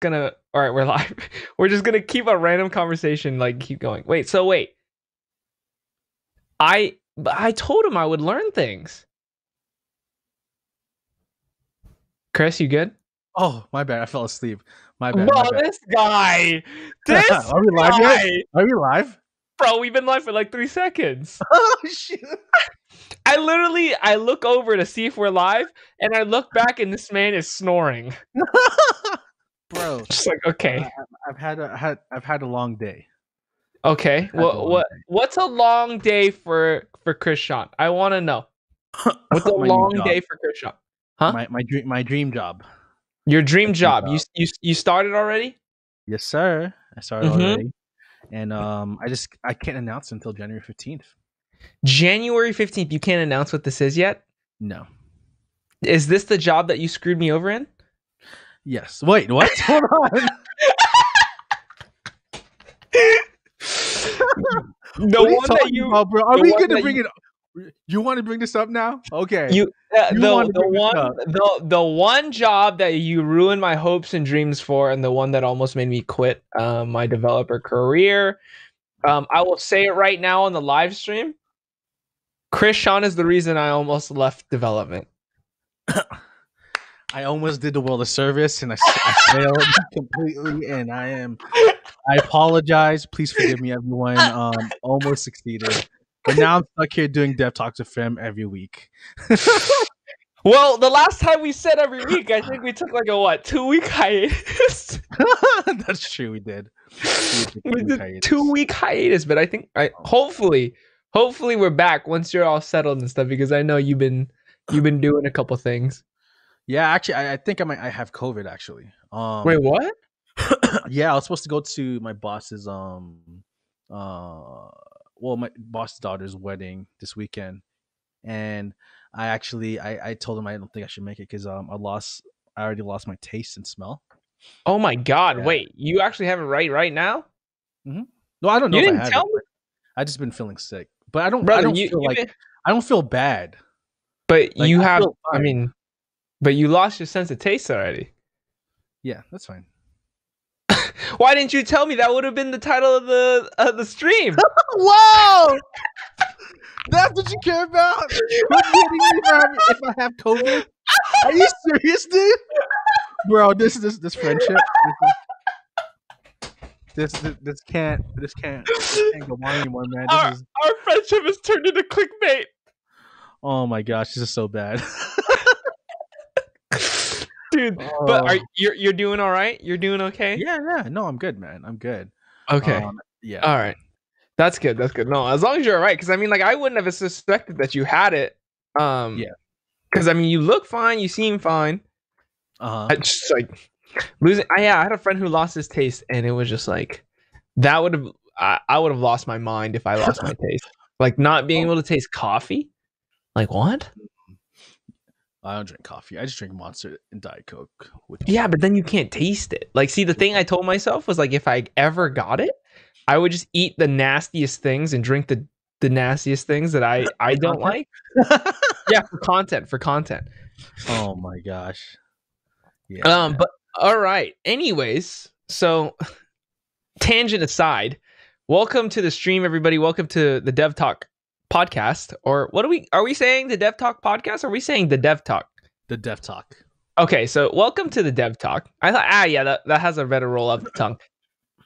gonna. All right, we're live. We're just gonna keep a random conversation, like keep going. Wait, so wait. I I told him I would learn things. Chris, you good? Oh, my bad. I fell asleep. My bad. Bro, my bad. this guy. This Are we live guy. yet? Are we live? Bro, we've been live for like three seconds. oh shit! I literally I look over to see if we're live, and I look back and this man is snoring. Bro, Just like okay, I've had a had I've had a long day. okay. What what day. what's a long day for for Chris Sean? I want to know. What's a long day for Chris Sean? Huh? My my dream my dream job. Your dream job. You job. you you started already? Yes, sir. I started Mhm. already, and um, I just I can't announce until January fifteenth. January fifteenth. You can't announce what this is yet. No. Is this the job that you screwed me over in? Yes. Wait. What? Hold on. The What are you one that you about, bro? Are we one gonna bring you- it? up? You want to bring this up now? Okay. You, uh, You the to the one up. the the one job that you ruined my hopes and dreams for, and the one that almost made me quit um, my developer career. Um, I will say it right now on the live stream. Chris Sean is the reason I almost left development. I almost did the world a service and I failed completely. And I am, I apologize. Please forgive me, everyone. Um, almost succeeded, but now I'm stuck here doing Dev Talks with Fem every week. Well, the last time we said every week, I think we took like a what two week hiatus. That's true. We did. we We did hiatus. two week hiatus, but I think I hopefully hopefully we're back once you're all settled and stuff because I know you've been you've been doing a couple things. Yeah, actually, I, I think I might. I have COVID. Actually. Um, Wait, what? yeah, I was supposed to go to my boss's um uh well my boss's daughter's wedding this weekend and I actually I, I told him I don't think I should make it because um I lost I already lost my taste and smell. Oh my god! Yeah. Wait, you actually have it right right now, No, I don't know You I didn't have tell it. I just been feeling sick. But I don't I don't You, feel like been- I don't feel bad. but like, you I have. I mean, but you lost your sense of taste already. Yeah, that's fine. Why didn't you tell me? That would have been the title of the of the stream. Whoa! That's what you care about? Quit hitting me if I have, if I have COVID? Are you serious, dude? Bro, this this this friendship. This, this, this, this can't this can't this can't go on anymore, man. This Our, is our friendship has turned into clickbait. oh my gosh, this is so bad. Dude, but are Oh. you're you're doing all right? You're doing okay? yeah, yeah. No, I'm good, man. I'm good. Okay. Um, yeah. all right. That's good. That's good. No, as long as you're all right, because I mean, like, I wouldn't have suspected that you had it. Um, Yeah. Because I mean, you look fine. You seem fine. Uh-huh. Just like losing. I, yeah, I had a friend who lost his taste, and it was just like that would have. I, I would have lost my mind if I lost my taste. Like not being able to taste coffee. Like what? I don't drink coffee. I just drink Monster and Diet Coke. Which Yeah, but then you can't taste it. Like, see, the thing I told myself was like, if I ever got it, I would just eat the nastiest things and drink the the nastiest things that I I don't like. Yeah, for content, for content. oh my gosh. Yeah. Um, but all right. Anyways, so tangent aside, welcome to the stream, everybody. Welcome to the Dev Talk podcast. Or what are we are we saying the Dev Talk podcast? Or are we saying the Dev Talk? the Dev Talk. Okay, so welcome to the Dev Talk. I thought ah yeah, that, that has a better roll of the tongue.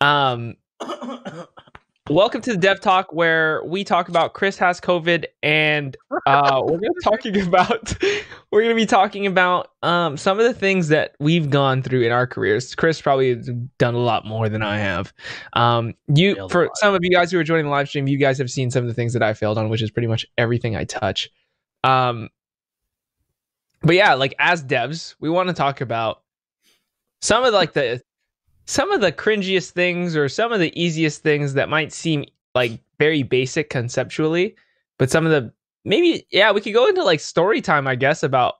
Um welcome to the Dev Talk where we talk about Chris has COVID and uh we're gonna talking about we're gonna be talking about um some of the things that we've gone through in our careers. Chris probably has done a lot more than I have. Um you Failed for some of you guys who are joining the live stream, you guys have seen some of the things that I failed on, which is pretty much everything I touch. Um but yeah, like as devs, we want to talk about some of like the some of the cringiest things or some of the easiest things that might seem like very basic conceptually, but some of the maybe yeah, we could go into like story time, I guess, about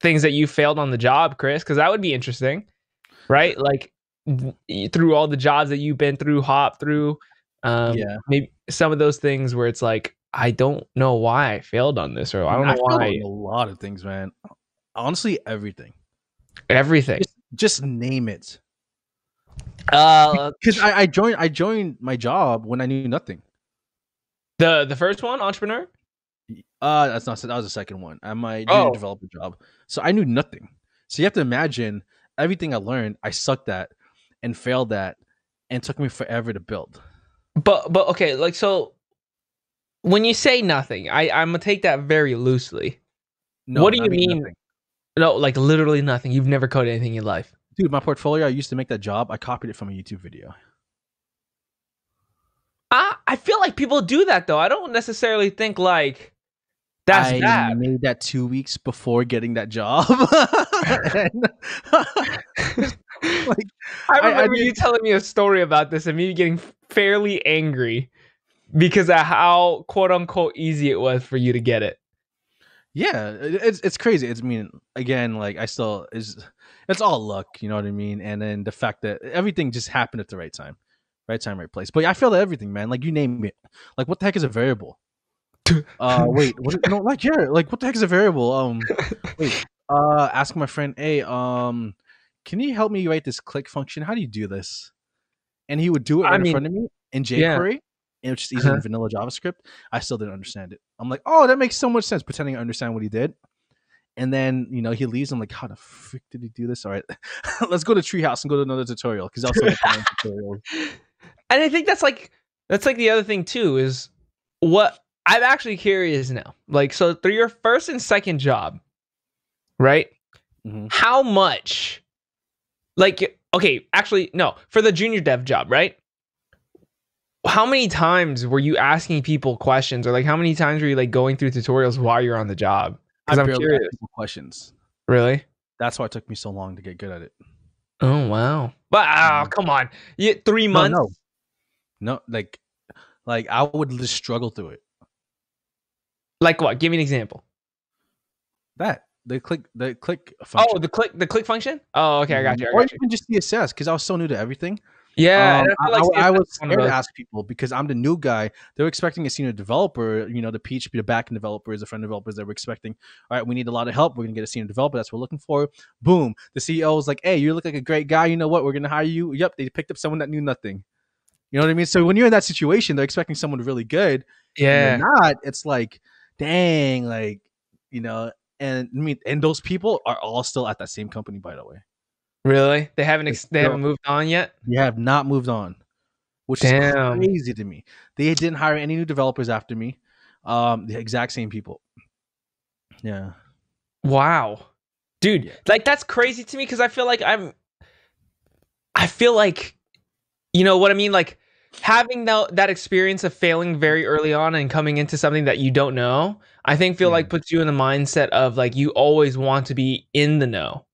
things that you failed on the job, Chris, because that would be interesting, right? Like th- through all the jobs that you've been through, hop through, um, Yeah. maybe some of those things where it's like I don't know why I failed on this, or I don't know failed why A lot of things, man. Honestly, everything. everything. Just name it. Uh, Because I, I joined I joined my job when I knew nothing. the the first one, entrepreneur. Uh that's not that was the second one. I my Oh. junior developer job. So I knew nothing. So you have to imagine everything I learned, I sucked at and failed at and took me forever to build. But but okay, like so. When you say nothing, I I'm gonna take that very loosely. No, What do you mean? nothing. No, like literally nothing. You've never coded anything in your life. Dude, my portfolio I used to make that job, I copied it from a YouTube video. I I feel like people do that though. I don't necessarily think like that's I bad. made that two weeks before getting that job. Like I I- I remember you telling me a story about this and me getting fairly angry because of how quote unquote easy it was for you to get it. yeah, it's it's crazy. It's I mean again, like I still is it's all luck, you know what I mean? And then the fact that everything just happened at the right time. Right time, right place. But I feel that everything, man. Like you name it. Like what the heck is a variable? Uh wait, what no like yeah, like what the heck is a variable? Um wait. Uh ask my friend, hey, um, can you help me write this click function? How do you do this? And he would do it I right mean, in front of me in yeah. jQuery. And it's just easy Uh-huh. in vanilla JavaScript. I still didn't understand it. I'm like, oh, that makes so much sense, pretending I understand what he did. And then, you know, he leaves. I'm like, how the frick did he do this? All right, let's go to Treehouse and go to another tutorial because also tutorial. And I think that's like that's like the other thing too is what I'm actually curious now. Like so through your first and second job, right? Mhm. How much like okay, actually no, for the junior dev job, right? How many times were you asking people questions or like how many times were you like going through tutorials while you're on the job? Cuz I'm curious. questions. Really? That's why it took me so long to get good at it. Oh wow. But oh, come on. You 3 months? no. No, like, like I would just struggle through it. Like what? Give me an example. That the click, the click oh, function. Oh, the click the click function? Oh, okay, I got mm-hmm. you. I or you. even just CSS because I was so new to everything. Yeah, Um, I like I- I was is one of scared to ask people because I'm the new guy. They were expecting a senior developer, you know, the PHP, the backend developers, the front developers. They were expecting, all right, we need a lot of help. We're gonna get a senior developer. That's what we're looking for. Boom. The CEO was like, hey, you look like a great guy. You know what? We're gonna hire you. Yep. They picked up someone that knew nothing. You know what I mean? So when you're in that situation, they're expecting someone really good. Yeah. not, it's like, dang, like, you know, and I mean, and those people are all still at that same company, by the way. Really? They haven't ex- they haven't moved on yet? They have not moved on, which Damn. is crazy to me. They didn't hire any new developers after me. Um, the exact same people. Yeah. Wow. Dude, Yeah. like that's crazy to me cuz I feel like I'm I feel like you know what I mean like having that that experience of failing very early on and coming into something that you don't know, I think feel Yeah. like puts you in the mindset of like you always want to be in the know.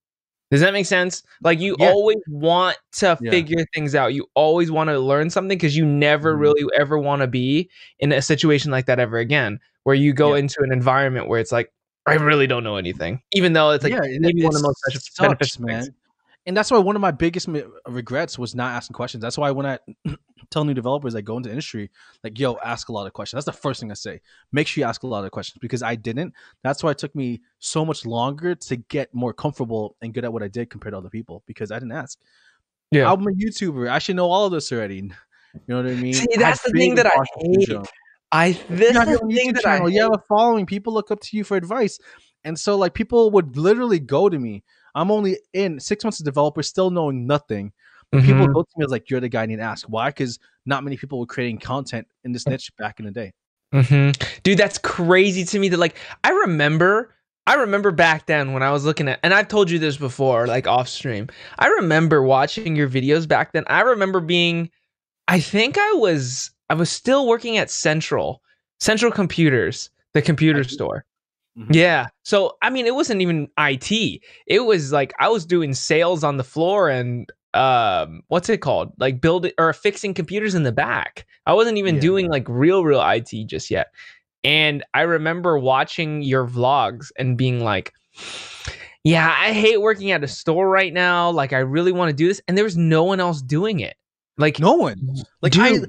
Does that make sense? Like you Yeah. always want to Yeah. figure things out. You always want to learn something because you never Mhm. really ever want to be in a situation like that ever again, where you go Yeah. into an environment where it's like, I really don't know anything, even though it's like yeah, maybe it one of the most sucks, beneficial things. And that's why one of my biggest mi- regrets was not asking questions. That's why when I tell new developers that go into industry, like, yo, ask a lot of questions. That's the first thing I say. Make sure you ask a lot of questions because I didn't. That's why it took me so much longer to get more comfortable and good at what I did compared to other people because I didn't ask. Yeah. I'm a YouTuber. I should know all of this already. You know what I mean? See, that's have the thing that I hate. syndrome. I this you is have your the thing YouTube that I channel. You have a following. People look up to you for advice, and so like people would literally go to me. I'm only in six months of developer, still knowing nothing. hate. People go to me as like, "You're the guy I need to ask." Why? Because not many people were creating content in this niche back in the day. Mhm. Dude, that's crazy to me that like I remember I remember back then when I was looking at and I've told you this before like off stream. I remember watching your videos back then. I remember being I think I was I was still working at Central Central Computers, the computer store. Mhm. Yeah. So I mean it wasn't even IT. It was like I was doing sales on the floor and um what's it called? Like building or fixing computers in the back. I wasn't even Yeah. doing like real real IT just yet. And I remember watching your vlogs and being like yeah, I hate working at a store right now. Like I really want to do this and there was no one else doing it. Like No one. Like I.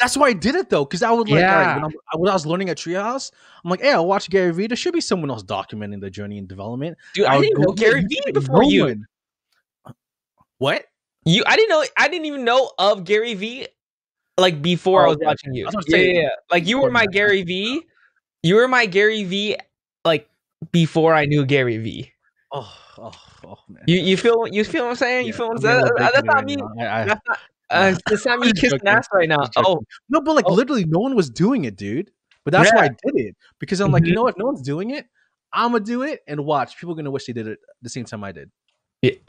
That's why I did it though, because I would like Yeah. right, when, I'm- when I was learning at Treehouse, I'm like, hey, I'll watch Gary Vee. There should be someone else documenting the journey and development. dude, I would didn't know Gary Vee before no you. What? You, I didn't know. I didn't even know of Gary Vee. Like before Oh, I was okay. watching you. I was Yeah, yeah, yeah. Like you were my Gary Vee. You were my Gary Vee. Like before I knew Gary Vee. Oh, oh, oh man. You you feel you feel what I'm saying? You feel what I'm saying? That's, not me. I- I- That's not. Uh, it's me I'm kissing ass right now. Oh, No, but like Oh. literally, no one was doing it, dude. But that's why I did it because I'm like, you Mhm. know what? No one's doing it, I'm gonna do it and watch. People are gonna wish they did it the same time I did. yeah.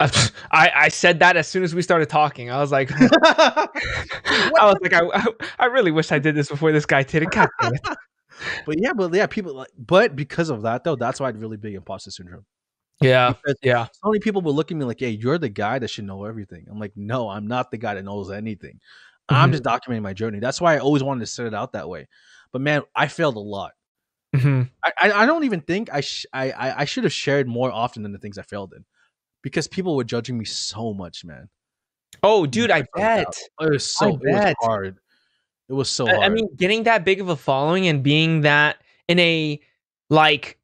I I said that as soon as we started talking. I was like, I was like, I I, really wish I did this before this guy did it. God damn it. but yeah, but yeah, people like, but because of that though, that's why I had really big imposter syndrome. Yeah, Because yeah. so many people will look at me like, "Hey, you're the guy that should know everything." I'm like, "No, I'm not the guy that knows anything. I'm Mhm. just documenting my journey." That's why I always wanted to set it out that way. But man, I failed a lot. hmm I, I don't even think I, sh- I I I should have shared more often than the things I failed in, because people were judging me so much, man. Oh, dude, I I bet. It was so it was hard. It was so I, hard. I mean, getting that big of a following and being that in a like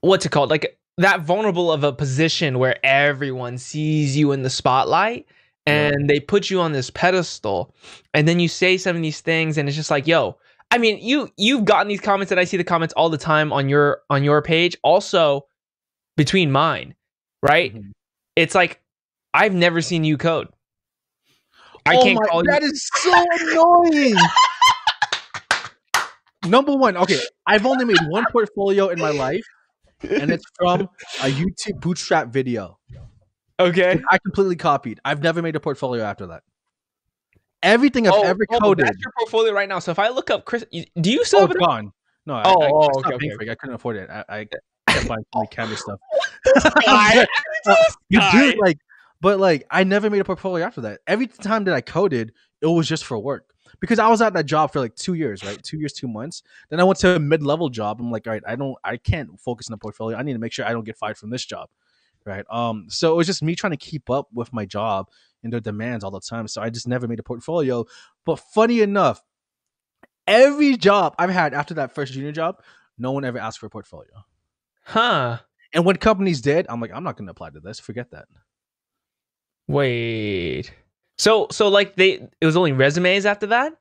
what's it called? Like that vulnerable of a position where everyone sees you in the spotlight and they put you on this pedestal and then you say some of these things and it's just like, yo, I mean, you you've gotten these comments and I see the comments all the time on your on your page, also between mine, right? Mhm. It's like I've never seen you code. I Oh can't my- call you That is so annoying. Number one, okay, I've only made one portfolio in my life, and it's from a YouTube bootstrap video. okay. I completely copied. I've never made a portfolio after that. Everything I've oh, ever oh, coded, That's your portfolio right now. So if I look up Chris, do you still oh, have it? gone. No, I, Oh, I, I oh, okay, okay. I couldn't afford it. I, I buying too many camera stuff. Guy. Uh, you do like, but like, I never made a portfolio after that. Every time that I coded, it was just for work because I was at that job for like two years, right? Two years, two months. Then I went to a mid-level job. I'm like, all right, I don't, I can't focus on the portfolio. I need to make sure I don't get fired from this job, right? Um, so it was just me trying to keep up with my job and their demands all the time. So I just never made a portfolio. But funny enough, every job I've had after that first junior job, no one ever asked for a portfolio. Huh. And when companies did, I'm like, I'm not going to apply to this. Forget that. Wait. So so like they it was only resumes after that?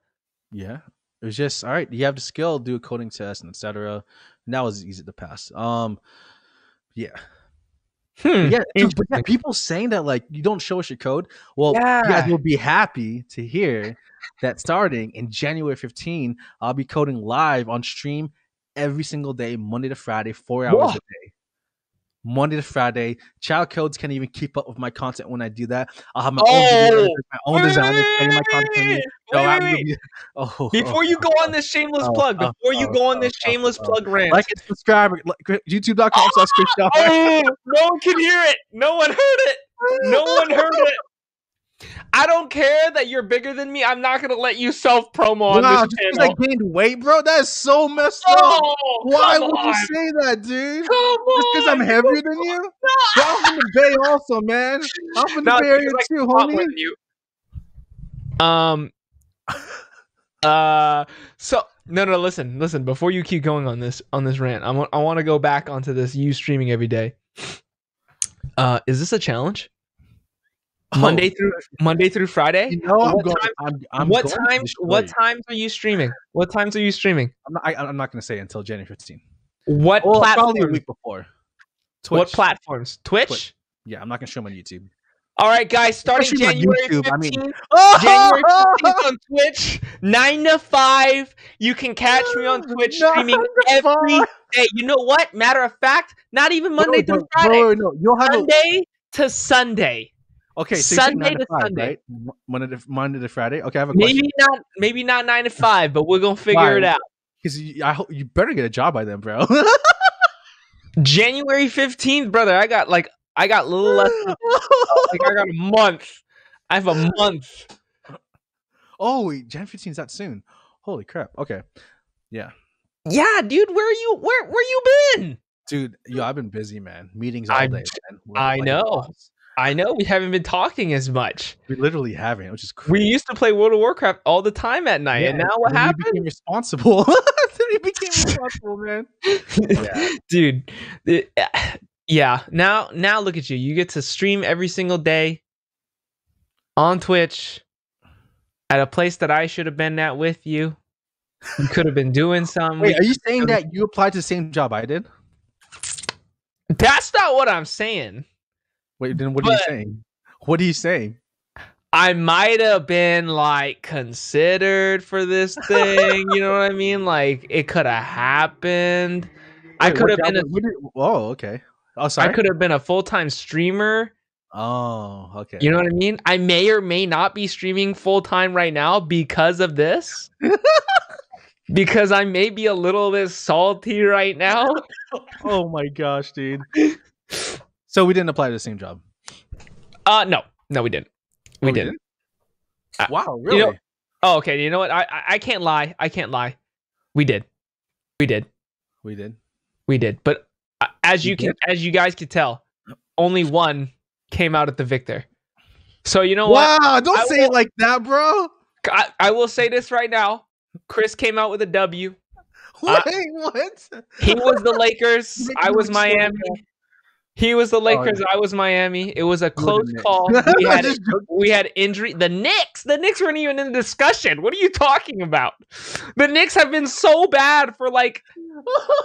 Yeah. It was just all right. You have the skill, do a coding test, and etc. And that was easy to pass. Um, yeah, Hmm. yeah, dude, but yeah. People saying that like you don't show us your code. Well, you Yeah. guys will be happy to hear that starting in January 15, I'll be coding live on stream every single day, Monday to Friday, four hours Whoa. a day. Monday to Friday. Chau Codes can't even keep up with my content when I do that. I'll have my own Oh. videos, my own designers creating my content. wait, So wait, wait, be- oh, oh, Before you oh, go on oh, this shameless oh, plug, oh, before you oh, go on this oh, oh, shameless oh. plug rant. like and subscribe like, youtube.com slash Chris oh, no one can hear it. No one heard it. No one heard it. I don't care that you're bigger than me. I'm not gonna let you self promo on Wow, this channel. I gained weight, bro. That is so messed up. Oh, Why would on. you say that, dude? Come Just because I'm heavier than you? Bro, I'm from the Bay also, man. I'm from the No, Bay Area because, like, too, homie. with you. Um. Uh. So no, no. Listen, listen. Before you keep going on this on this rant, I want I want to go back onto this. You streaming every day. Uh, is this a challenge? Monday oh. through Monday through Friday. Oh, You know, I'm What going. time- I'm, I'm what time? What times are you streaming? What times are you streaming? I'm not, I, I'm not going to say until January 15. What Well, probably a platforms? week before. What platforms? Twitch. Twitch. Yeah, I'm not going to show them on YouTube. All right, guys. Starting January YouTube, I mean- 15th, January 15th on Twitch, 9 to 5. You can catch me on Twitch streaming Nine every five. day. You know what? Matter of fact, not even Monday Bro, through bro, Friday. bro, no, you'll have a, Sunday to Sunday. Okay. So Sunday to five, Sunday. right? Monday to Monday to Friday. Okay, I have a question. Maybe not maybe not 9 to 5, but we're going to figure Why? it out. Because I hope you better get a job by then, bro. January 15th, brother. I got like I got a little less like I got a month. I have a month. oh, wait, Jan 15 is that soon. Holy crap. Okay. Yeah, Yeah, dude, where are you where where you been? Dude, yo, I've been busy, man. Meetings all I'm- day, man. I like know. boss. I know we haven't been talking as much. We literally haven't, which is crazy. We used to play World of Warcraft all the time at night, and now what then we happened? became responsible. we became responsible, man. Yeah. Dude, it- yeah. Now, now look at you. You get to stream every single day. on Twitch at a place that I should have been at with you. You could have been doing something. Wait, are you saying that you applied to the same job I did? That's not what I'm saying. Wait, then what are you saying? What are you saying? I might have been like considered for this thing. you know what I mean? Like it could have happened. I could have been a did- oh, okay. Oh, sorry. I could have been a full time streamer. Oh, okay. You know what I mean? I may or may not be streaming full time right now because of this. because I may be a little bit salty right now. oh my gosh, dude. So we didn't apply to the same job. Uh no. No, we didn't. We Oh, didn't. I- Wow, you really? know- Oh, okay. You know what? I, I I can't lie. I can't lie. We did. We did. we did. We did. But uh, as You you can as you guys could tell, only one came out at the victor. So you know what? Wow, don't I say will- it like that, bro. I, I will say this right now. Chris came out with a W. Wait, what? He was the Lakers. I was Miami. He was the Lakers. I was Miami. It was a close call. We had we had injury. The Knicks. The Knicks weren't even in the discussion. What are you talking about? The Knicks have been so bad for like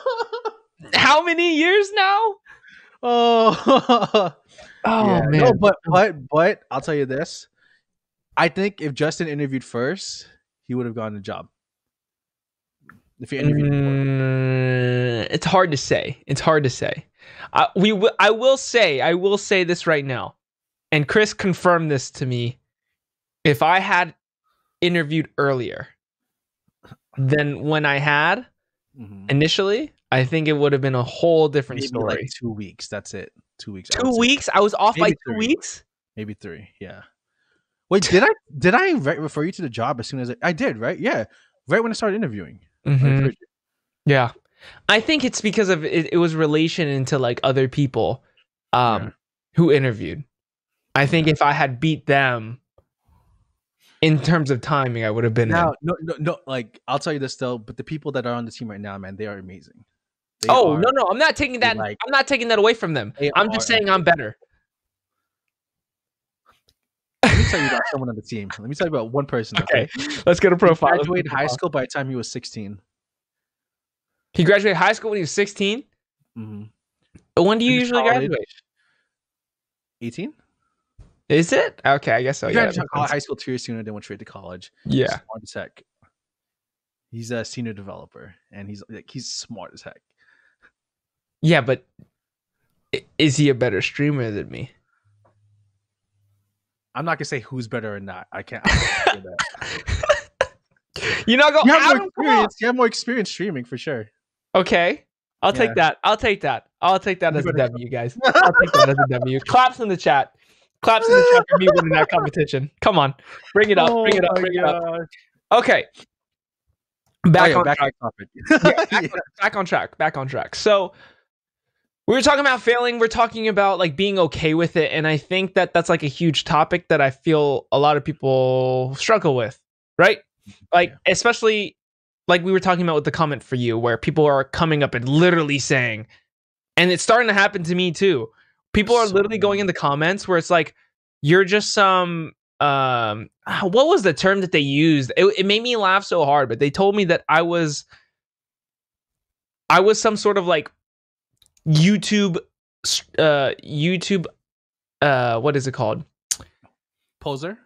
how many years now? oh, Oh Yeah, man. No, but but but I'll tell you this. I think if Justin interviewed first, he would have gotten the job. If he interviewed. Mm, it's hard to say. It's hard to say. I we w- I will say I will say this right now, and Chris confirmed this to me. If I had interviewed earlier than when I had Mhm. initially, I think it would have been a whole different maybe story. like two weeks. That's it. Two weeks. I two say. weeks. I was off by Maybe two weeks. Maybe three. Yeah. Wait, did I did I re- refer you to the job as soon as I, I did? Right? Yeah. Right when I started interviewing. I Mhm. referred. Yeah. I think it's because of it, it was relation into like other people um Yeah. who interviewed. I think if I had beat them in terms of timing, I would have been Now, no, no, no. Like I'll tell you this though, but the people that are on the team right now, man, they are amazing. They Oh are- no no, I'm not taking that like- I'm not taking that away from them. I'm just saying I'm better. Let me tell you about someone on the team. Let me tell you about one person. Okay. Let's get a profile. A graduated high school by the time he was 16. He graduated high school when he was 16. Mm-hmm. When do you usually college. graduate? 18? Is it? Okay, I guess so. He Yeah. graduated that makes sense. high school two years sooner, then went straight to college. Yeah. Smart as heck. He's a senior developer, and he's like he's smart as heck. Yeah, but is he a better streamer than me? I'm not gonna say who's better or not. I can't. I can't say that. You know, go You have more experience. You have more experience streaming for sure. Okay. I'll Yeah. take that. I'll take that. I'll take that You as a W, better- W, guys. I'll take that as a W. Claps in the chat. Claps in the chat for me winning that competition. Come on. Bring it up. Oh bring it up. Oh my Bring it up. Okay. Back Oh, yeah, on back track. on topic. Yeah, back, Yeah. on, back on track. Back on track. So we were talking about failing. We're talking about like being okay with it, and I think that that's like a huge topic that I feel a lot of people struggle with, right? Like Yeah. especially like we were talking about with the comment for you, where people are coming up and literally saying, and it's starting to happen to me too. People are So literally going in the comments where it's like, you're just some um ah, what was the term that they used? It, it made me laugh so hard but they told me that i was i was some sort of like youtube uh youtube uh what is it called? Poser.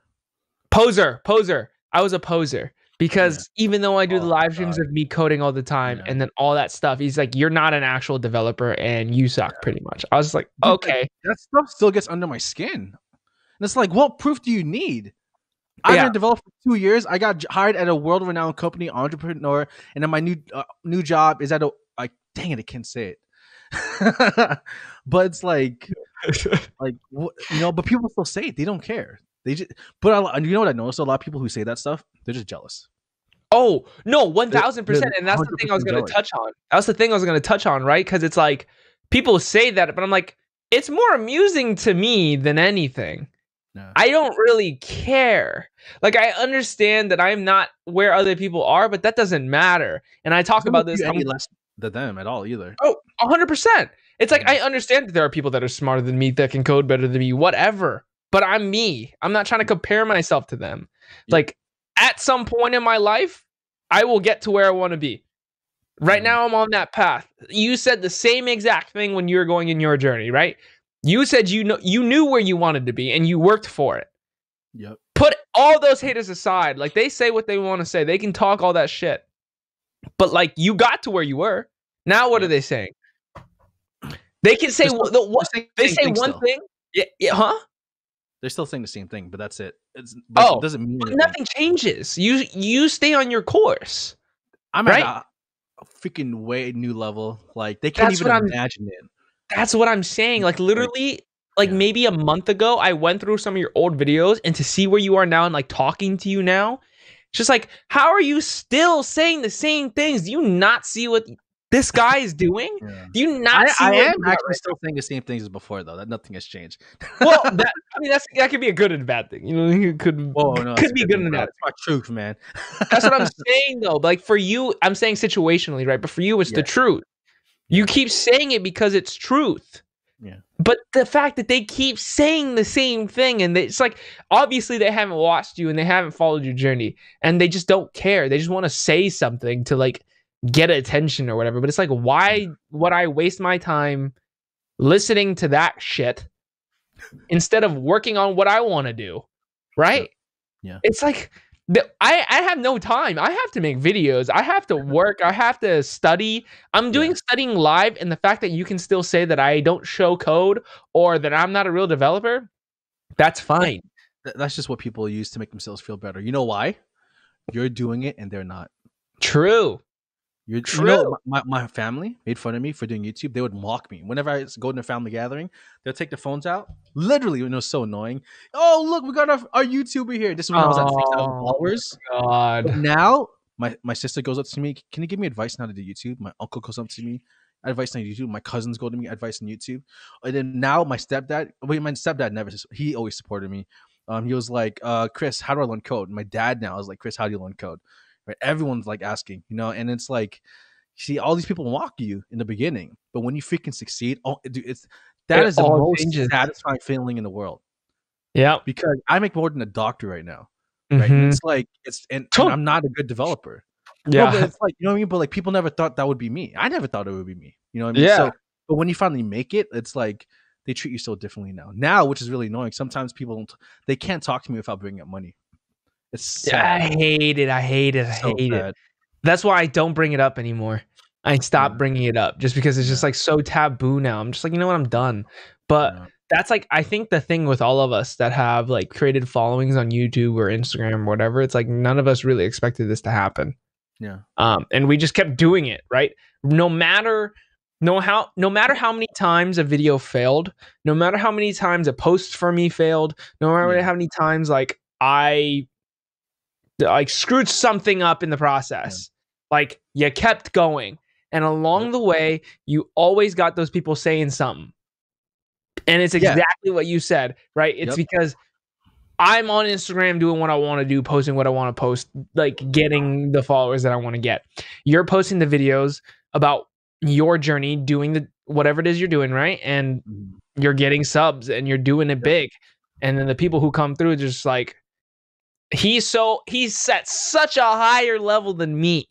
poser poser. I was a poser because even though i do the Oh my live streams God. of me coding all the time Yeah. and then all that stuff he's like you're not an actual developer and you suck pretty much i was like Dude, okay That stuff still gets under my skin. And it's like, what proof do you need? I've Yeah. been developed for two years. I got hired at a world-renowned company, entrepreneur, and then my new uh, new job is at a like. Dang it, I can't say it. but it's like, like you know. But people still say it. They don't care. They just. But I, you know what I noticed? A lot of people who say that stuff, they're just jealous. Oh no, one thousand percent, and that's the thing I was going to touch on. That's the thing I was going to touch on, right? Because it's like people say that, but I'm like, it's more amusing to me than anything. Yeah. I don't really care. Like I understand that I'm not where other people are, but that doesn't matter. And I talk about this. any I'm- less than them at all either. Oh, 100%. It's like Yeah. I understand that there are people that are smarter than me that can code better than me, whatever. But I'm me. I'm not trying to compare myself to them. Yeah. Like at some point in my life, I will get to where I want to be. Right Mhm. now, I'm on that path. You said the same exact thing when you were going in your journey, right? You said you know you knew where you wanted to be and you worked for it. Yep. Put all those haters aside. Like they say what they want to say. They can talk all that shit. But like you got to where you were. Now what Yeah. are they saying? They can say the, what they say one still. thing. Yeah, yeah, huh? They're still saying the same thing, but that's it. It's but Oh, it doesn't mean nothing changes. You you stay on your course. I'm right? at a, a freaking way new level. Like they can't That's even what I'm- imagine it. That's what I'm saying. Like literally, like Yeah. maybe a month ago, I went through some of your old videos, and to see where you are now and like talking to you now, it's just like, how are you still saying the same things? Do you not see what this guy is doing? Yeah. Do you not I, see? I am he's at actually still saying the same things as before, though. That nothing has changed. well, that, I mean, that's that could be a good and bad thing. You know, it could Whoa, no, could be good thing, and bad. It's my truth, man. That's what I'm saying, though. Like for you, I'm saying situationally, right? But for you, it's the truth. You keep saying it because it's truth. Yeah. But the fact that they keep saying the same thing, and they, it's like obviously they haven't watched you and they haven't followed your journey, and they just don't care. They just want to say something to like get attention or whatever. But it's like, why would I waste my time listening to that shit instead of working on what I want to do? Right? Yeah. It's like the, I I have no time. I have to make videos. I have to work. I have to study. I'm doing studying live, and the fact that you can still say that I don't show code or that I'm not a real developer, that's fine. That's just what people use to make themselves feel better. You know why? You're doing it and they're not. True. You're, you know, my, my family made fun of me for doing YouTube. They would mock me whenever I go to a family gathering. They'll take their phones out. Literally, it was so annoying. Oh, look, we got our, our YouTuber here. This is when I was at six thousand Oh. followers. God. But now, my my sister goes up to me. Can you give me advice on how to do YouTube? My uncle goes up to me. Advice on YouTube. My cousins go to me. Advice on YouTube. And then now my stepdad. Wait, my stepdad never. He always supported me. Um, he was like, uh, Chris, how do I learn code? My dad now is like, Chris, how do you learn code? Right? Everyone's like asking, you know, and it's like, see, all these people mock you in the beginning, but when you freaking succeed, oh, dude, it's that It is the most changes. satisfying feeling in the world Yeah. because I make more than a doctor right now. Right? Mhm. It's like it's and, and I'm not a good developer. No, but Yeah. it's like you know what I mean. But like people never thought that would be me. I never thought it would be me. You know what I mean? Yeah. So, but when you finally make it, it's like they treat you so differently now. Now, which is really annoying. Sometimes people don't. They can't talk to me without bringing up money. It's Yeah, I hate it. I hate it. I So hate it. That's why I don't bring it up anymore. I stop Yeah. bringing it up just because it's just like so taboo now. I'm just like, you know what? I'm done. But Yeah. that's like I think the thing with all of us that have like created followings on YouTube or Instagram or whatever, it's like none of us really expected this to happen. Yeah. Um, and we just kept doing it, right? No matter no how no matter how many times a video failed, no matter how many times a post for me failed, no matter Yeah. how many times like I like screwed something up in the process, like you kept going. And along Yep. the way, you always got those people saying something. And it's Yeah. exactly what you said, right? It's Yep. because I'm on Instagram doing what I want to do, posting what I want to post, like getting the followers that I want to get. You're posting the videos about your journey, doing the whatever it is you're doing, right? And Mhm. you're getting subs and you're doing it big. And then the people who come through just like he's so he's set such a higher level than me.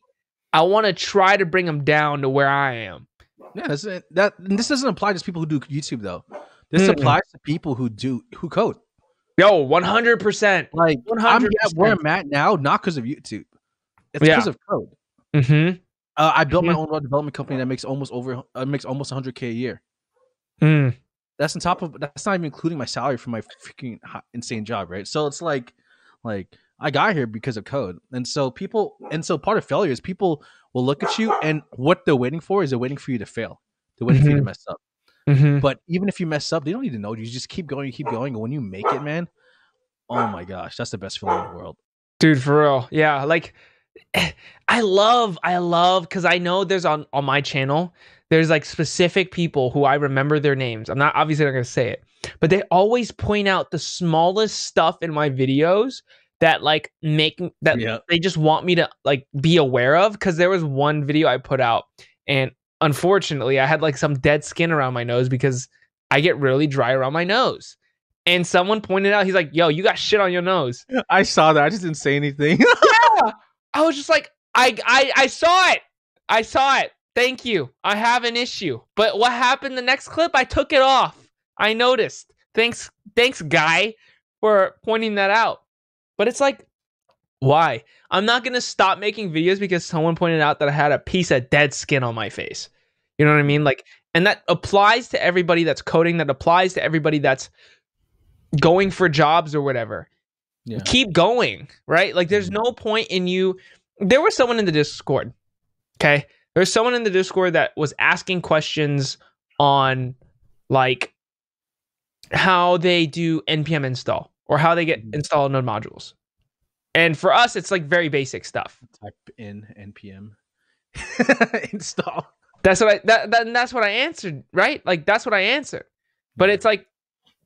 I want to try to bring him down to where I am. Yeah, that's that. This doesn't apply to people who do YouTube though. This Mm-mm. applies to people who do who code. Yo, 100%. Like I'm 100%. at where I'm at now, not because of YouTube. It's Yeah. because of code. Mm-hmm. Uh, I built my Mhm. own web development company that makes almost over uh, makes almost 100k a year. Mm. That's on top of that's not even including my salary for my freaking insane job, right? So it's like, like I got here because of code, and so people, and so part of failure is people will look at you, and what they're waiting for is they're waiting for you to fail, they're waiting for you to Mhm. mess up. Mhm. But even if you mess up, they don't need to know. You just keep going, you keep going, and when you make it, man, oh my gosh, that's the best feeling in the world. dude for real yeah like i love i love because i know there's on on my channel there's like specific people who i remember their names i'm not obviously not going to say it but they always point out the smallest stuff in my videos that like make that Yeah. they just want me to like be aware of because there was one video i put out and unfortunately i had like some dead skin around my nose because i get really dry around my nose and someone pointed out, he's like, "Yo, you got shit on your nose." I saw that. I just didn't say anything. yeah, I was just like, I, I, I saw it. I saw it. Thank you. I have an issue. But what happened the next clip? I took it off. I noticed. Thanks, thanks, guy, for pointing that out. But it's like, why? I'm not gonna stop making videos because someone pointed out that I had a piece of dead skin on my face. You know what I mean? Like, and that applies to everybody that's coding. That applies to everybody that's going for jobs or whatever. Yeah. Keep going, right? Like, there's mm-hmm. no point in you. There was someone in the Discord. Okay, there's someone in the Discord that was asking questions on like how they do npm install or how they get mm-hmm. install node modules. And for us, it's like very basic stuff. Type in npm install. That's what I that, that that's what I answered, right? Like that's what I answered. But it's like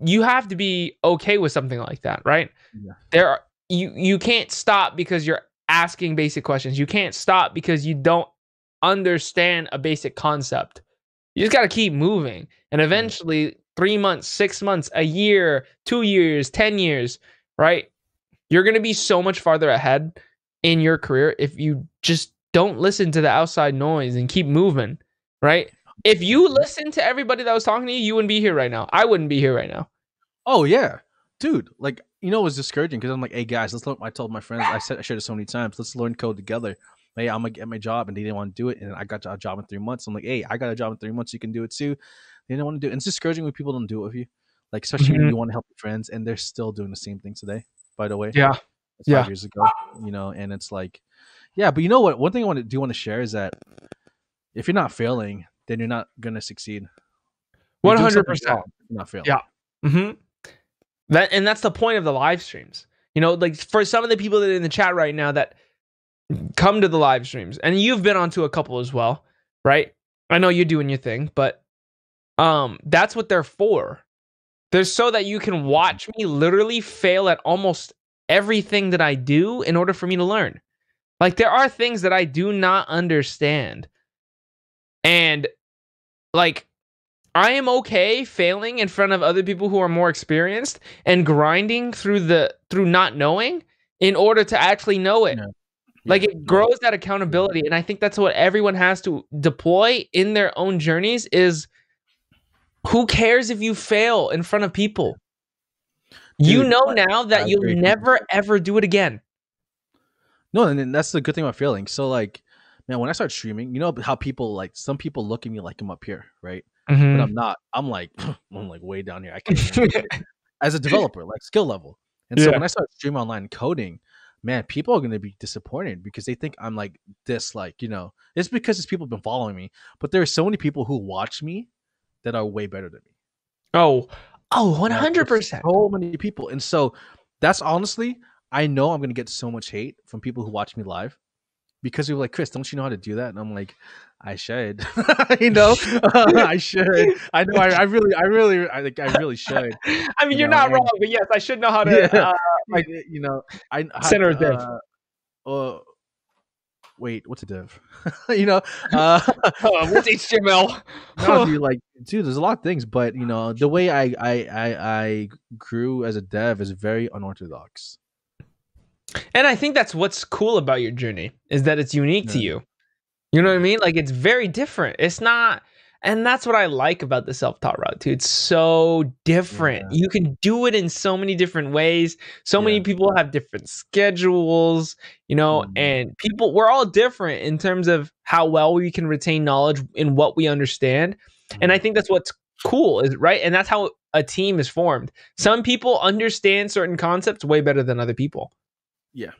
you have to be okay with something like that, right? Yeah. There are you you can't stop because you're asking basic questions. You can't stop because you don't understand a basic concept. You just got to keep moving. And mm-hmm. eventually, three months, six months, a year, two years, 10 years, right? You're going to be so much farther ahead in your career if you just don't listen to the outside noise and keep moving, right? If you listen to everybody that was talking to you, you wouldn't be here right now. I wouldn't be here right now. Oh, yeah. Dude, like, you know, it was discouraging because I'm like, hey, guys, let's learn. I told my friends, I said, I shared it so many times, let's learn code together hey, I'm gonna get my job, and they didn't want to do it, and I got a job in three months. I'm like, hey, I got a job in three months, you can do it too. They didn't want to do it. And it's discouraging when people don't do it with you, like especially mm-hmm. when you want to help your friends, and they're still doing the same thing today. By the way, yeah, yeah, years ago, you know, and it's like, yeah, but you know what? One thing I want to do want to share is that if you're not failing, then you're not gonna succeed. One hundred percent, not failing. Yeah. Mm-hmm. That and that's the point of the live streams. You know, like for some of the people that are in the chat right now that come to the live streams and you've been onto a couple as well right? I know you're doing your thing but um that's what they're for. They're so that you can watch me literally fail at almost everything that i do in order for me to learn. Like there are things that i do not understand. And like i am okay failing in front of other people who are more experienced and grinding through the through not knowing in order to actually know it like it grows that accountability, and I think that's what everyone has to deploy in their own journeys. Is who cares if you fail in front of people? Dude, you know now that you'll never ever do it again. No, and that's the good thing about failing. So like, man, when I start streaming, you know how people like some people look at me like I'm up here, right? Mm-hmm. But I'm not. I'm like I'm like way down here. I can't as a developer, like skill level. And so when I start streaming online coding, man, people are going to be disappointed because they think I'm like this, like, you know, it's because it's people have been following me. But there are so many people who watch me that are way better than me. Oh, oh, 100%. So many people. And so that's honestly, I know I'm going to get so much hate from people who watch me live because you're like, Chris, don't you know how to do that? And I'm like, I should, you know, uh, I should. I know. I, I, really, I really, I think I really should. I mean, you are not wrong, but yes, I should know how to. Yeah. Uh, like you know, I center uh, div. Uh, wait, what's a div? you know, uh, uh, what's HTML? no, dude, like, dude, there's a lot of things, but you know, the way I I I, I grew as a dev is very unorthodox. And I think that's what's cool about your journey is that it's unique yeah. to you. You know what I mean? Like it's very different. It's not and that's what I like about the self-taught route too. It's so different. Yeah. You can do it in so many different ways. So yeah. many people have different schedules, you know, mm-hmm. and people we're all different in terms of how well we can retain knowledge in what we understand. Mm-hmm. And I mm-hmm. think that's what's cool is right and that's how a team is formed. Some people understand certain concepts way better than other people. Yeah.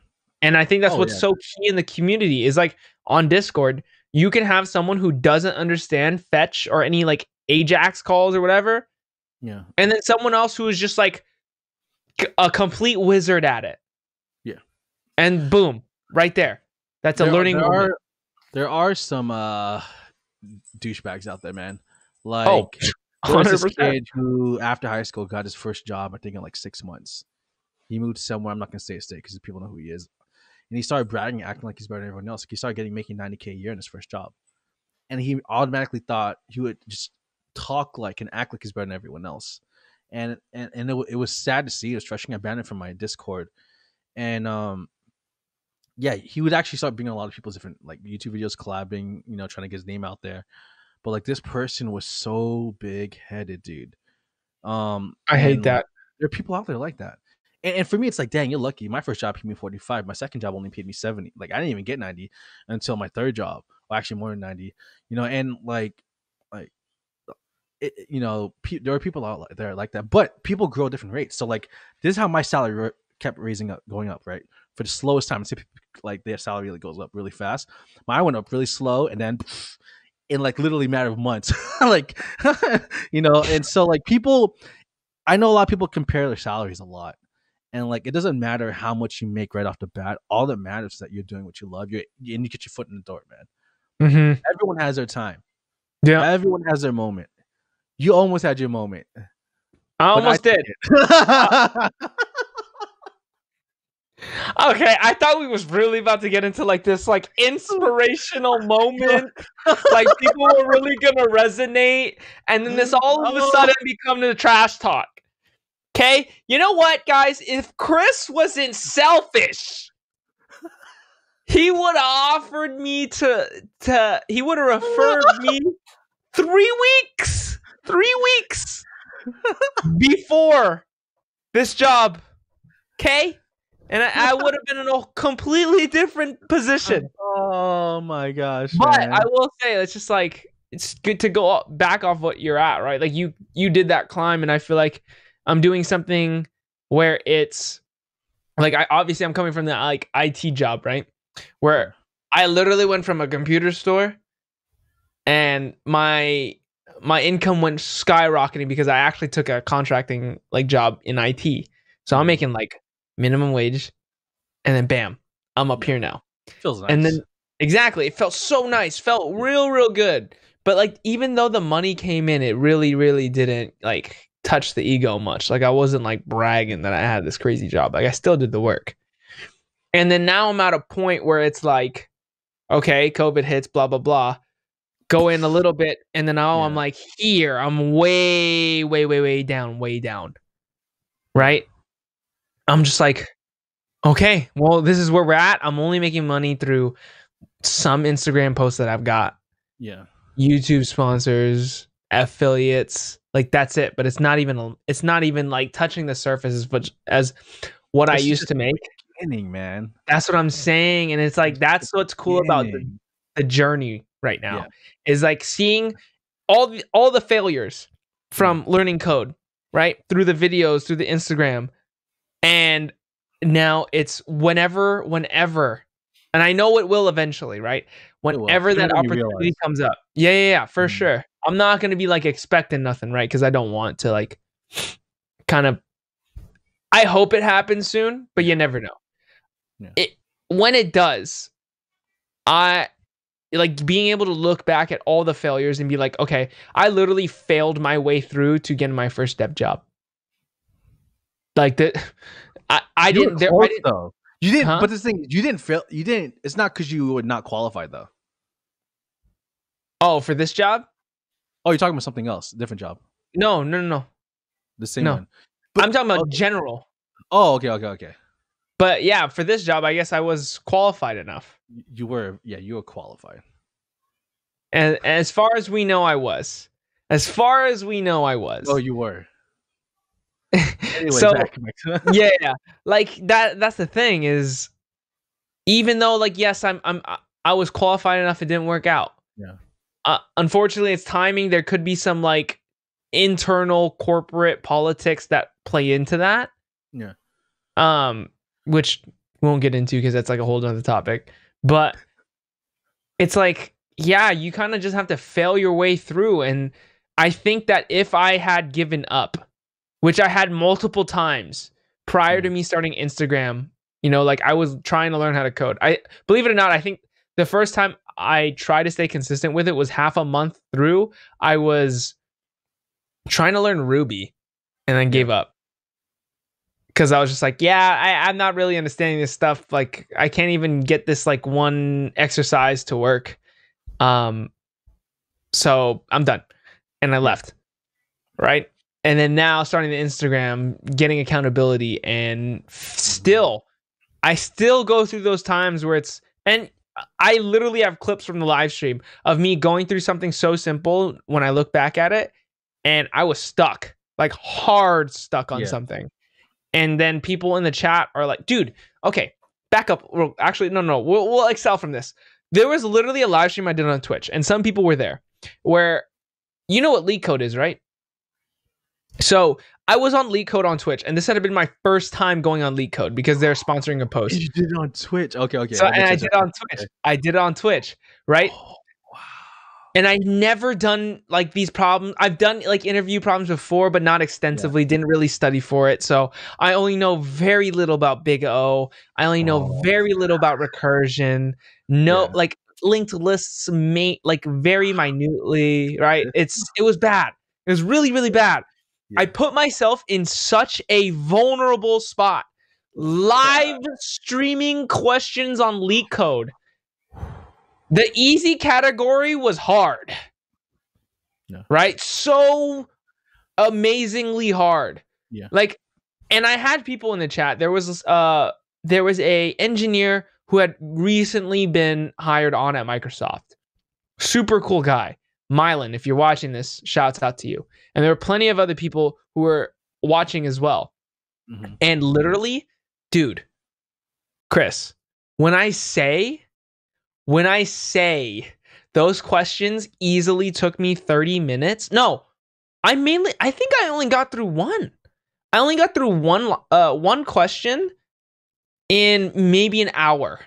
And I think that's oh, what's yeah. so key in the community is like on Discord, you can have someone who doesn't understand fetch or any like Ajax calls or whatever. Yeah. And then someone else who is just like a complete wizard at it. Yeah. And boom, right there. That's a there, learning there moment. Are, there are some uh douchebags out there, man. Like oh, there's this kid who after high school got his first job, I think in like six months. He moved somewhere. I'm not gonna say a state because people know who he is. And he started bragging, acting like he's better than everyone else. Like he started getting making 90k a year in his first job, and he automatically thought he would just talk like and act like he's better than everyone else. and and and it, it was sad to see. It was Stretching abandoned from my Discord, and um, yeah, he would actually start bringing a lot of people's different like YouTube videos, collabing, you know, trying to get his name out there. But like this person was so big headed, dude. Um, I hate that. Like, there are people out there like that. And, and for me, it's like, dang, you're lucky. My first job paid me 45. My second job only paid me 70. Like, I didn't even get 90 until my third job. Well, actually, more than 90. You know, and like, like, it, you know, pe- there are people out there like that, but people grow at different rates. So, like, this is how my salary kept raising up, going up, right? For the slowest time, like their salary really goes up really fast. Mine went up really slow, and then pff, in like literally matter of months, like you know. And so like people, I know a lot of people compare their salaries a lot, and like it doesn't matter how much you make right off the bat. All that matters is that you're doing what you love. You're and you get your foot in the door, man. Mm-hmm. Everyone has their time. Yeah, everyone has their moment. You almost had your moment. I almost I did. Okay, I thought we was really about to get into like this like inspirational moment. like people were really gonna resonate, and then this all of a sudden become the trash talk. Okay, you know what, guys? If Chris wasn't selfish, he would have offered me to to he would have referred me three weeks, three weeks before this job. Okay and I, I would have been in a completely different position. Oh my gosh! But man. I will say, it's just like it's good to go back off what you're at, right? Like you you did that climb, and I feel like I'm doing something where it's like I obviously I'm coming from the like IT job, right? Where I literally went from a computer store, and my my income went skyrocketing because I actually took a contracting like job in IT. So I'm mm-hmm. making like minimum wage, and then bam, I'm up here now. Feels nice. And then exactly, it felt so nice, felt real, real good. But like, even though the money came in, it really, really didn't like touch the ego much. Like I wasn't like bragging that I had this crazy job. Like I still did the work. And then now I'm at a point where it's like, okay, COVID hits, blah blah blah. Go in a little bit, and then oh, now yeah. I'm like here. I'm way, way, way, way down, way down. Right? I'm just like, okay, well, this is where we're at. I'm only making money through some Instagram posts that I've got. Yeah. YouTube sponsors, affiliates, like that's it. But it's not even it's not even like touching the surface as much as what it's I used to make. Beginning, man. That's what I'm saying, and it's like that's what's cool about the, the journey right now yeah. is like seeing all the all the failures from learning code, right? Through the videos, through the Instagram, and now it's whenever, whenever, and I know it will eventually, right? Whenever that opportunity comes up. Yeah, yeah, yeah, for mm-hmm. sure. I'm not going to be like expecting nothing, right? Because I don't want to like kind of. I hope it happens soon, but you never know. Yeah. It when it does, I like being able to look back at all the failures and be like, okay, I literally failed my way through to get my first step job. Like that, I, I you didn't. There, I didn't though. You didn't. Huh? But the thing, you didn't fail. You didn't. It's not because you would not qualify though. Oh, for this job? Oh, you're talking about something else, different job. No, no, no, no. The same no. one. But I'm talking about okay. general. Oh, okay, okay, okay. But yeah, for this job, I guess I was qualified enough. You were, yeah, you were qualified. And, and as far as we know, I was. As far as we know, I was. Oh, you were. anyway, so yeah, like that. That's the thing is, even though like yes, I'm I'm I was qualified enough, it didn't work out. Yeah. Uh, unfortunately, it's timing. There could be some like internal corporate politics that play into that. Yeah. Um, which we won't get into because that's like a whole other topic. But it's like, yeah, you kind of just have to fail your way through. And I think that if I had given up which I had multiple times prior to mm. me starting Instagram. You know, like I was trying to learn how to code. I believe it or not, I think the first time I tried to stay consistent with it was half a month through. I was trying to learn Ruby and then gave up because I was just like, yeah, I, I'm not really understanding this stuff. Like, I can't even get this like one exercise to work. Um, so I'm done, and I left. Right, and then now starting the Instagram, getting accountability, and still, I still go through those times where it's and I literally have clips from the live stream of me going through something so simple when I look back at it, and I was stuck, like hard stuck on Yeah. something, and then people in the chat are like, "Dude, okay, back up." Well, actually, no, no, we'll, we'll excel from this. There was literally a live stream I did on Twitch, and some people were there, where you know what LeetCode is, right? So I was on LeetCode on Twitch, and this had been my first time going on LeetCode because they're sponsoring a post. You did it on Twitch. Okay, okay. So I'll and I did it on Twitch. I did it on Twitch, right? Oh, wow. And I never done like these problems. I've done like interview problems before, but not extensively. Didn't really study for it, so I only know very little about Big O. I only know Oh. very little about recursion. No, Yeah. like linked lists, mate, like very minutely. Right? It's it was bad. It was really really bad. I put myself in such a vulnerable spot. Live streaming questions on LeetCode. The easy category was hard. Yeah. Right? So amazingly hard. Yeah. Like and I had people in the chat. There was uh there was a engineer who had recently been hired on at Microsoft. Super cool guy. Mylan, if you're watching this, shouts out to you. And there were plenty of other people who were watching as well. Mhm. And literally, dude, Chris, when I say, when I say those questions easily took me 30 minutes, no, I mainly, I think I only got through one. I only got through one, uh, one question in maybe an hour,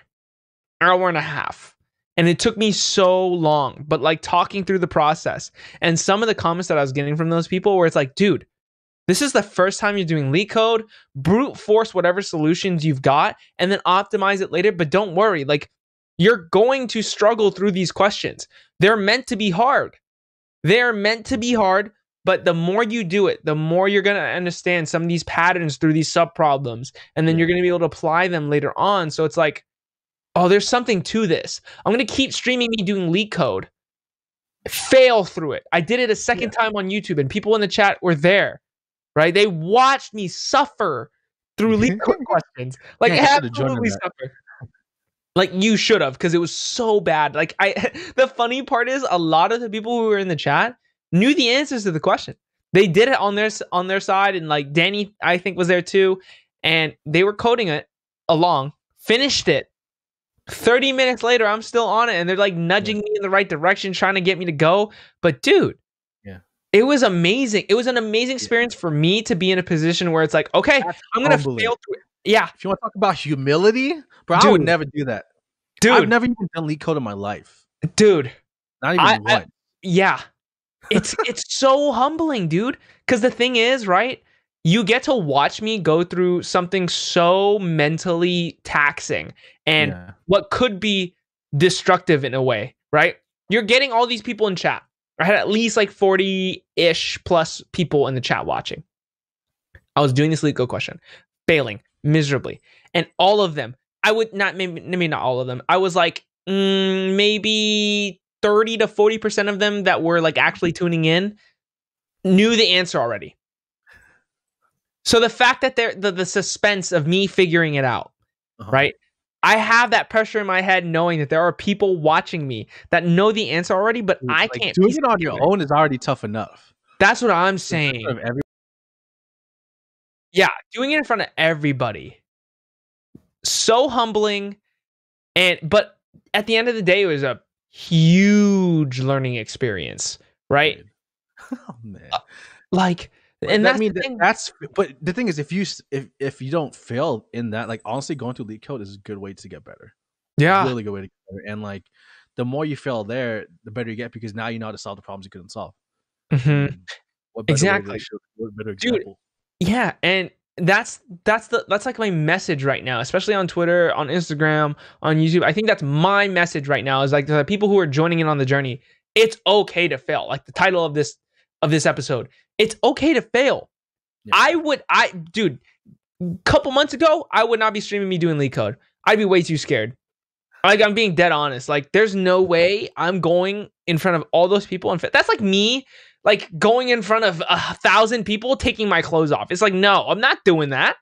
hour and a half. And it took me so long, but like talking through the process and some of the comments that I was getting from those people where it's like, dude, this is the first time you're doing LeetCode, brute force whatever solutions you've got, and then optimize it later. But don't worry, like you're going to struggle through these questions. They're meant to be hard. They're meant to be hard, but the more you do it, the more you're going to understand some of these patterns through these sub problems. And then you're going to be able to apply them later on. So it's like, oh, there's something to this. I'm going to keep streaming me doing LeetCode, fail through it. I did it a second time on YouTube, and people in the chat were there, right? They watched me suffer through leak code questions. Like, Yeah, you should've joined in absolutely suffer. Like you should have, because it was so bad. Like I, the funny part is, a lot of the people who were in the chat knew the answers to the question. They did it on their on their side, and like Danny, I think was there too, and they were coding it along. Finished it. Thirty minutes later, I'm still on it, and they're like nudging me in the right direction, trying to get me to go. But dude, Yeah. it was amazing. It was an amazing experience for me to be in a position where it's like, okay, That's I'm gonna fail through it. Yeah, If you want to talk about humility, bro, I would never do that. dude, I've never even done LeetCode in my life. dude. Not even I- I- Yeah. It's it's so humbling, dude. Cuz the thing is, right? You get to watch me go through something so mentally taxing and yeah. what could be destructive in a way, right? You're getting all these people in chat. I had at least like 40-ish plus people in the chat watching. I was doing this legal question, failing miserably. And all of them, I would not maybe, maybe not all of them. I was like mm, maybe 30 to 40% of them that were like actually tuning in knew the answer already. So the fact that there the, the suspense of me figuring it out, Uh-huh. right? I have that pressure in my head knowing that there are people watching me that know the answer already, but I Like, can't. doing it on your own is already tough enough. That's what I'm saying. every- Yeah, doing it in front of everybody. So humbling and but at the end of the day it was a huge learning experience, right? Oh man. Like But and that that's mean that, that's but the thing is if you if if you don't fail in that like honestly going to LeetCode is a good way to get better yeah. really good way to get better and like the more you fail there the better you get because now you know how to solve the problems you couldn't solve Mhm. What better way to Exactly. show- what better Dude, Yeah, and that's that's the that's like my message right now, especially on Twitter, on Instagram, on YouTube. I think that's my message right now is like the people who are joining in on the journey. It's okay to fail. Like the title of this of this episode, it's okay to fail. Yeah. I would, I dude, couple months ago, I would not be streaming me doing LeetCode. I'd be way too scared. Like I'm being dead honest. Like there's no way I'm going in front of all those people. And that's like me like going in front of a thousand people taking my clothes off. It's like, no, I'm not doing that.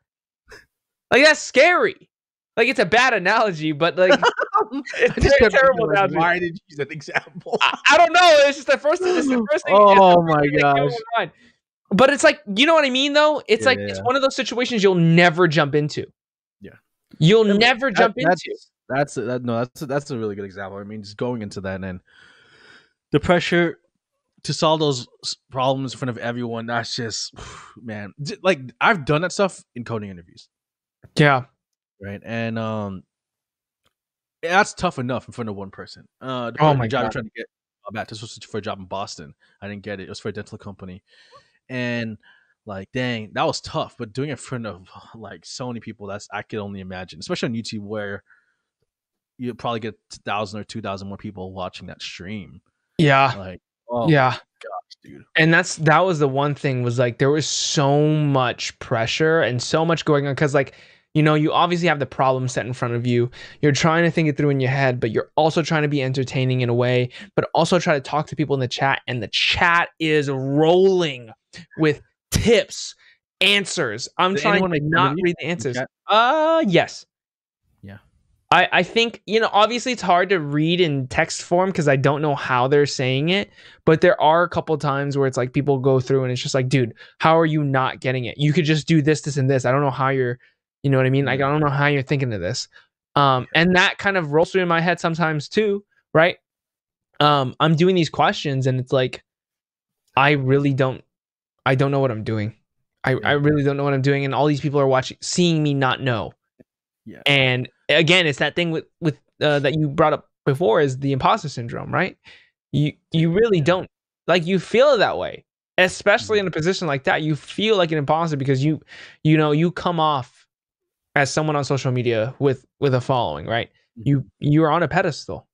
Like that's scary. Like it's a bad analogy, but like it's just very terrible like, analogy. Why did you use that example? I, I don't know. It's just the first. It's the first thing. it's the oh first my thing that gosh. my mind. But it's like you know what I mean, though. It's like it's one of those situations you'll never jump into. Yeah. you'll Yeah, but never That- jump that's, into. That's a, that, no, that's a, that's a really good example. I mean, just going into that and the pressure to solve those problems in front of everyone. That's just man. Like I've done that stuff in coding interviews, Yeah, right? And um, that's tough enough in front of one person. Uh, the, Oh my job I'm God. trying to get uh, back. This was for a job in Boston. I didn't get it. It was for a dental company, and like, dang, that was tough. But doing it in front of like so many people, that's I could only imagine, especially on YouTube where you probably get thousand or two thousand more people watching that stream. yeah, Like, oh yeah. gosh, dude. and that's that was the one thing was like there was so much pressure and so much going on because like you know you obviously have the problem set in front of you. You're trying to think it through in your head but you're also trying to be entertaining in a way but also try to talk to people in the chat and the chat is rolling with tips answers. I'm Did trying to not read the answers. chat? uh yes. Yeah. I, I think you know obviously it's hard to read in text form because I don't know how they're saying it but there are a couple times where it's like people go through and it's just like dude how are you not getting it? You could just do this this and this. I don't know how you're you know what I mean? Like I don't know how you're thinking of this. Um and that kind of rolls through in my head sometimes too right? Um I'm doing these questions and it's like I really don't I don't know what I'm doing. I, I really don't know what I'm doing and all these people are watching seeing me not know. Yeah. and again, it's that thing with with uh, that you brought up before is the imposter syndrome, right? You you really don't like you feel that way, especially in a position like that. You feel like an imposter because you you know you come off as someone on social media with with a following, right? You you're on a pedestal.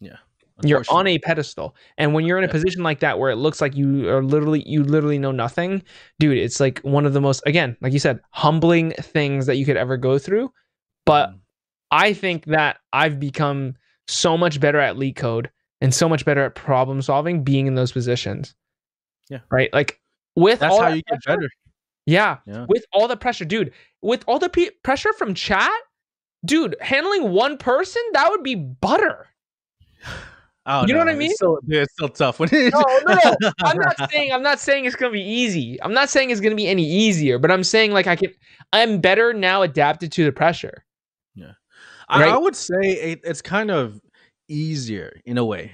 Yeah. You're on a pedestal, and when you're in a Yeah. position like that where it looks like you are literally you literally know nothing, dude, it's like one of the most again, like you said, humbling things that you could ever go through. But Mm. I think that I've become so much better at LeetCode and so much better at problem solving being in those positions. Yeah. Right. Like with that's all how that you get better. Yeah. Yeah. With all the pressure, dude. With all the pe- pressure from chat, dude, handling one person that would be butter. Don't You know what I mean? It's still, dude, it's still tough. No, no, no. I'm not saying I'm not saying it's gonna be easy. I'm not saying it's gonna be any easier, but I'm saying like I can. I'm better now adapted to the pressure. I, I would say it, it's kind of easier in a way,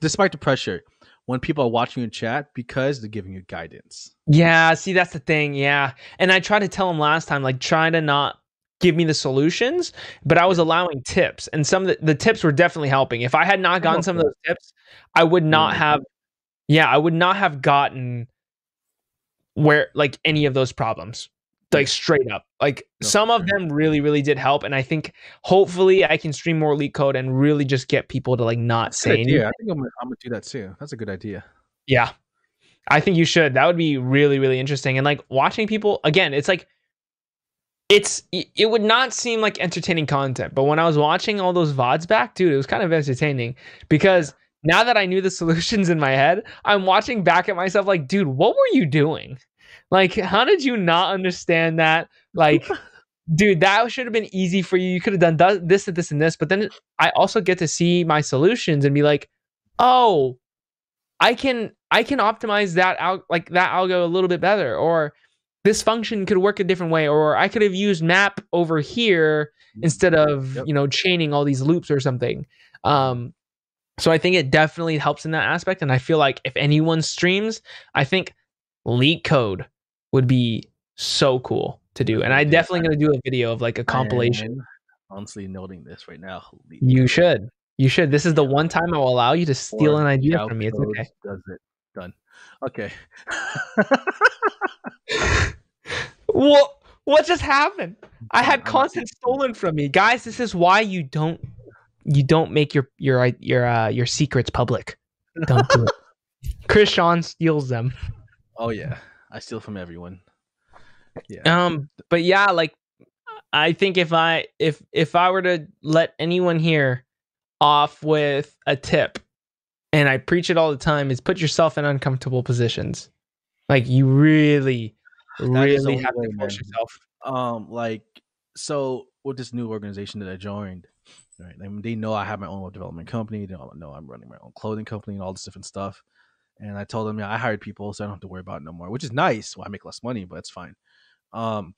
despite the pressure, when people are watching you chat because they're giving you guidance. Yeah, see that's the thing. Yeah. And I tried to tell him last time like try to not give me the solutions, but I was allowing tips and some of the, the tips were definitely helping. If I had not gotten some of those tips, I would not mm. have yeah, I would not have gotten where like any of those problems. Like straight up. Like No, some of them really really did help and I think hopefully I can stream more LeetCode and really just get people to like not That's say idea. I think I'm gonna, I'm gonna do that too. That's a good idea. Yeah. I think you should. That would be really, really interesting. And like watching people again, it's like it's it would not seem like entertaining content, but when I was watching all those VODs back, dude, it was kind of entertaining because now that I knew the solutions in my head, I'm watching back at myself like, dude, what were you doing? Like, how did you not understand that? Like, dude, that should have been easy for you. You could have done th- this and this and this. But then I also get to see my solutions and be like, oh, I can I can optimize that out like that algo a little bit better, or this function could work a different way, or I could have used map over here instead of Yep. you know chaining all these loops or something. Um, so I think it definitely helps in that aspect, and I feel like if anyone streams, I think LeetCode would be so cool to do, and I Yeah. definitely gonna do a video of like a compilation. Honestly, noting this right now. You should. You should. This is the one time I will allow you to steal Or an idea from me. It's okay. Does it done? Okay. What what just happened? I had content stolen from me. Guys, this is why you don't you don't make your your your uh your secrets public. Don't do it. Chris Sean steals them. oh yeah, I steal from everyone. Yeah. Um but yeah, like I think if I if if I were to let anyone here off with a tip and I preach it all the time, is put yourself in uncomfortable positions. Like you really, really have way, to push yourself. Um, like so with this new organization that I joined, right? I mean, they know I have my own development company. They know I'm running my own clothing company and all this different stuff. And I told them, yeah, I hired people, so I don't have to worry about it no more, which is nice. Well, I make less money, but it's fine. Um,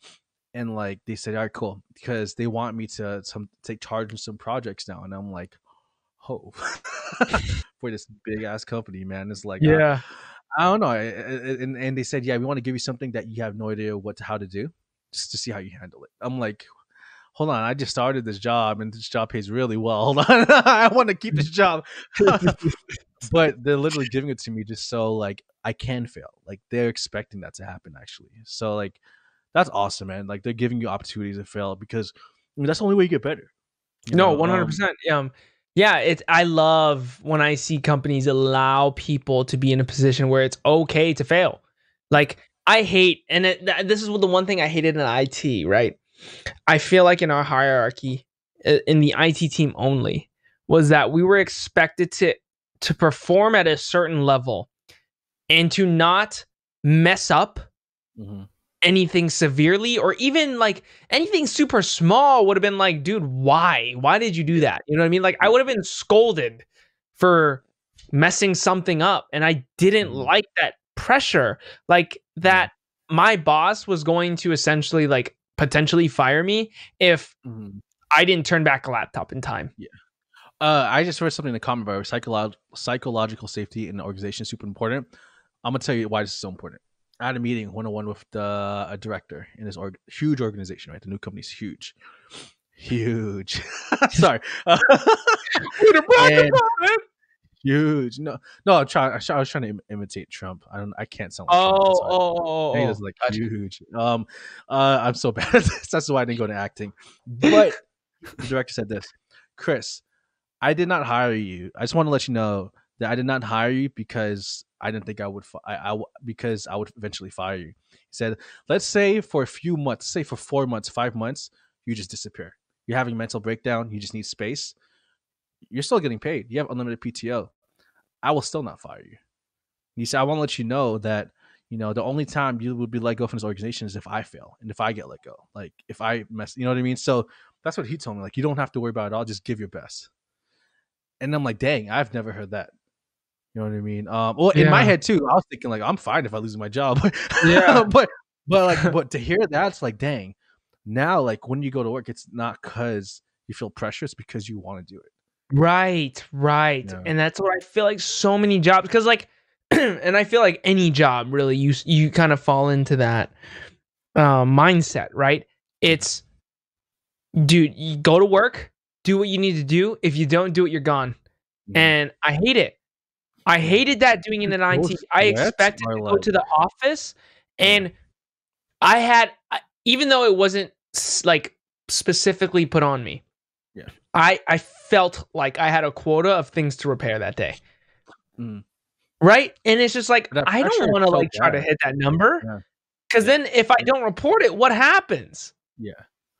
and like they said, all right, cool, because they want me to some take charge of some projects now, and I'm like, oh, for this big ass company, man, it's like, yeah, I don't know, and and they said, yeah, we want to give you something that you have no idea what to, how to do, just to see how you handle it. I'm like, hold on, I just started this job and this job pays really well. Hold on, I want to keep this job. but they're literally giving it to me just so like I can fail. Like they're expecting that to happen actually. So like that's awesome, man. Like they're giving you opportunities to fail because I mean, that's the only way you get better. You no, one hundred percent. Um, yeah, it's I love when I see companies allow people to be in a position where it's okay to fail. Like I hate, and it, this is the one thing I hated in IT. Right, I feel like in our hierarchy, in the IT team only, was that we were expected to to perform at a certain level and to not mess up mm-hmm. anything severely or even like anything super small would have been like dude why why did you do that you know what i mean like i would have been scolded for messing something up and i didn't mm-hmm. like that pressure like that mm-hmm. my boss was going to essentially like potentially fire me if mm-hmm. i didn't turn back a laptop in time yeah uh, I just read something in the comment about psycholo- psychological safety in the organization is super important. I'm gonna tell you why this is so important. I had a meeting one on one with the a director in this org- huge organization. Right, the new company's huge, huge. Sorry, huge. No, no. I'm trying. I was trying to Im- imitate Trump. I don't. I can't sound. Like oh, Trump, oh, oh, oh, He like gotcha. huge. Um, uh, I'm so bad. At this. That's why I didn't go to acting. But the director said this, Chris. I did not hire you. I just want to let you know that I did not hire you because I didn't think I would. Fi- I, I because I would eventually fire you. He said, let's say for a few months, say for four months, five months, you just disappear. You're having mental breakdown. You just need space. You're still getting paid. You have unlimited PTO. I will still not fire you. He said, I want to let you know that you know the only time you would be let go from this organization is if I fail and if I get let go. Like if I mess, you know what I mean. So that's what he told me. Like you don't have to worry about it all. Just give your best and I'm like, dang, I've never heard that. You know what I mean? Um, well, yeah. in my head too, I was thinking like, I'm fine if I lose my job. yeah, but but like, but to hear that's like, dang. Now, like when you go to work, it's not because you feel pressure; it's because you want to do it. Right, right, yeah. and that's what I feel like so many jobs because like, and I feel like any job really, you you kind of fall into that uh, mindset, right? It's, dude, you go to work, do what you need to do. If you don't do it, you're gone. And I hate it. I hated that doing in the 19. I expected to go to the office and I had even though it wasn't like specifically put on me. Yeah. I I felt like I had a quota of things to repair that day. Mm. Right? And it's just like I don't want to like try to hit that number. Yeah. Cuz yeah. then if I don't report it, what happens? Yeah.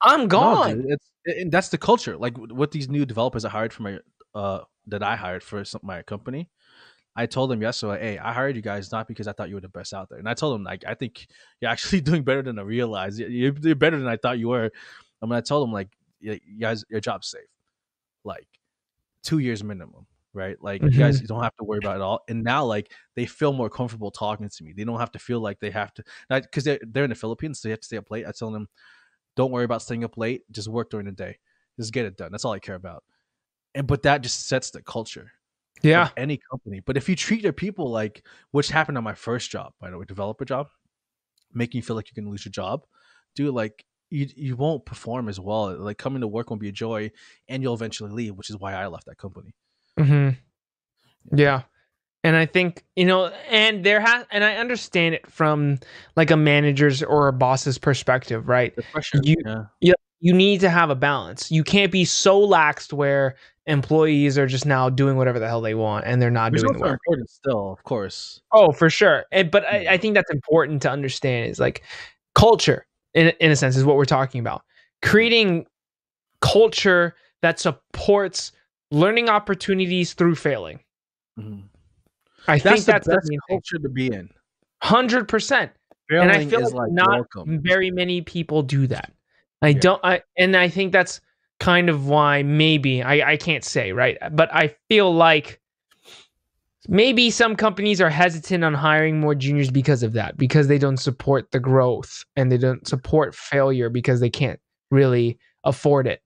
I'm gone. No, it's and that's the culture. Like what these new developers I hired for my uh that I hired for some, my company. I told them yesterday, hey, I hired you guys not because I thought you were the best out there, and I told them like I think you're actually doing better than I realized. You're, you're better than I thought you were. I mean, I told them like, you guys, your job's safe, like two years minimum, right? Like mm-hmm. you guys don't have to worry about it all. And now like they feel more comfortable talking to me. They don't have to feel like they have to because they're they're in the Philippines, so they have to stay up late. I tell them don't worry about staying up late. Just work during the day. Just get it done. That's all I care about. And but that just sets the culture. Yeah. any company. But if you treat your people like which happened on my first job, by the way, developer job, making you feel like you can lose your job, dude, like you you won't perform as well. Like coming to work won't be a joy, and you'll eventually leave, which is why I left that company. Hmm. Yeah. And I think, you know, and there has, and I understand it from like a manager's or a boss's perspective, right? Pressure, you, yeah. you, you need to have a balance. You can't be so laxed where employees are just now doing whatever the hell they want and they're not Which doing the work. Important still, of course. Oh, for sure. And, but I, I think that's important to understand is like culture, in, in a sense, is what we're talking about. Creating culture that supports learning opportunities through failing Mhm. I think That's the that's best the culture to be in. Hundred percent. And I feel like like not welcome. very many people do that. I Yeah. don't. I and I think that's kind of why maybe I I can't say right, but I feel like maybe some companies are hesitant on hiring more juniors because of that because they don't support the growth and they don't support failure because they can't really afford it.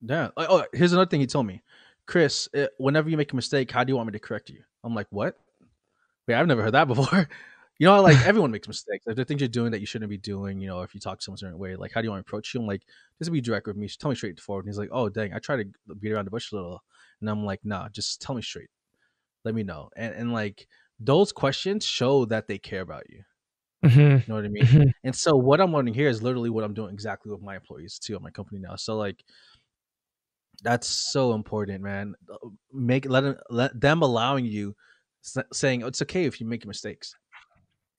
Yeah. Oh, here's another thing he told me, Chris. uh whenever you make a mistake, how do you want me to correct you? I'm like, what? Wait, I've never heard that before. You know, like everyone makes mistakes. Like there are things you're doing that you shouldn't be doing. You know, if you talk to someone a certain way, like how do you want to approach you? I'm like, just be direct with me. Tell me straight forward. And he's like, oh dang, I try to beat around the bush a little, and I'm like, nah, just tell me straight. Let me know. And and like those questions show that they care about you. Mhm. You know what I mean? Mhm. And so what I'm learning here is literally what I'm doing exactly with my employees too at my company now. So like that's so important, man. Make let them, let them allowing you saying it's okay if you make mistakes,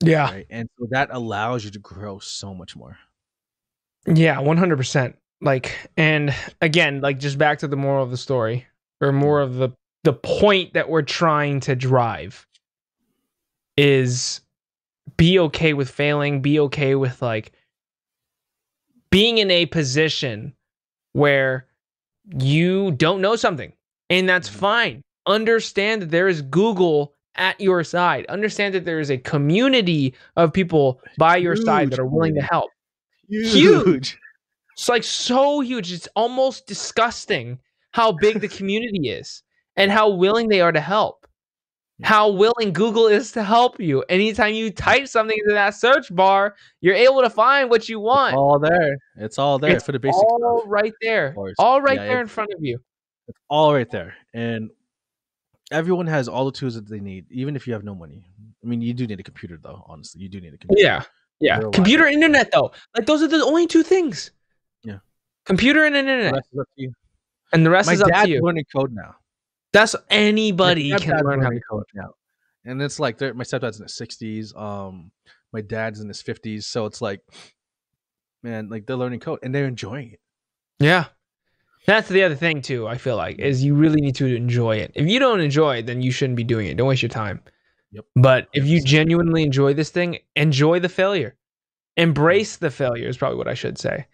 Yeah. right? And so that allows you to grow so much more. Yeah, 100%. Like and again, like just back to the moral of the story or more of the the point that we're trying to drive is be okay with failing, be okay with like being in a position where you don't know something and that's Mhm. fine. Understand that there is Google at your side. Understand that there is a community of people by your side that are willing to help. Huge. It's like so huge. It's almost disgusting how big the community is and how willing they are to help. How willing Google is to help you. Anytime you type something into that search bar, you're able to find what you want. All there. It's all there It's for the basic all stuff. right there. All right Yeah, there in front of you. It's all right there. And everyone has all the tools that they need, even if you have no money. I mean, you do need a computer though, honestly. You do need a computer. Yeah. Yeah. Computer internet though. Like those are the only two things. Yeah. Computer and The internet. rest is up to you. And the rest My is up to you. learning code now. That's anybody can learn how to code now. And it's like my stepdad's in his sixties. Um, my dad's in his fifties. So it's like, man, like they're learning code and they're enjoying it. Yeah. That's the other thing too, I feel like, is you really need to enjoy it. If you don't enjoy it, then you shouldn't be doing it. Don't waste your time. Yep. But if you genuinely enjoy this thing, enjoy the failure. Embrace the failure is probably what I should say.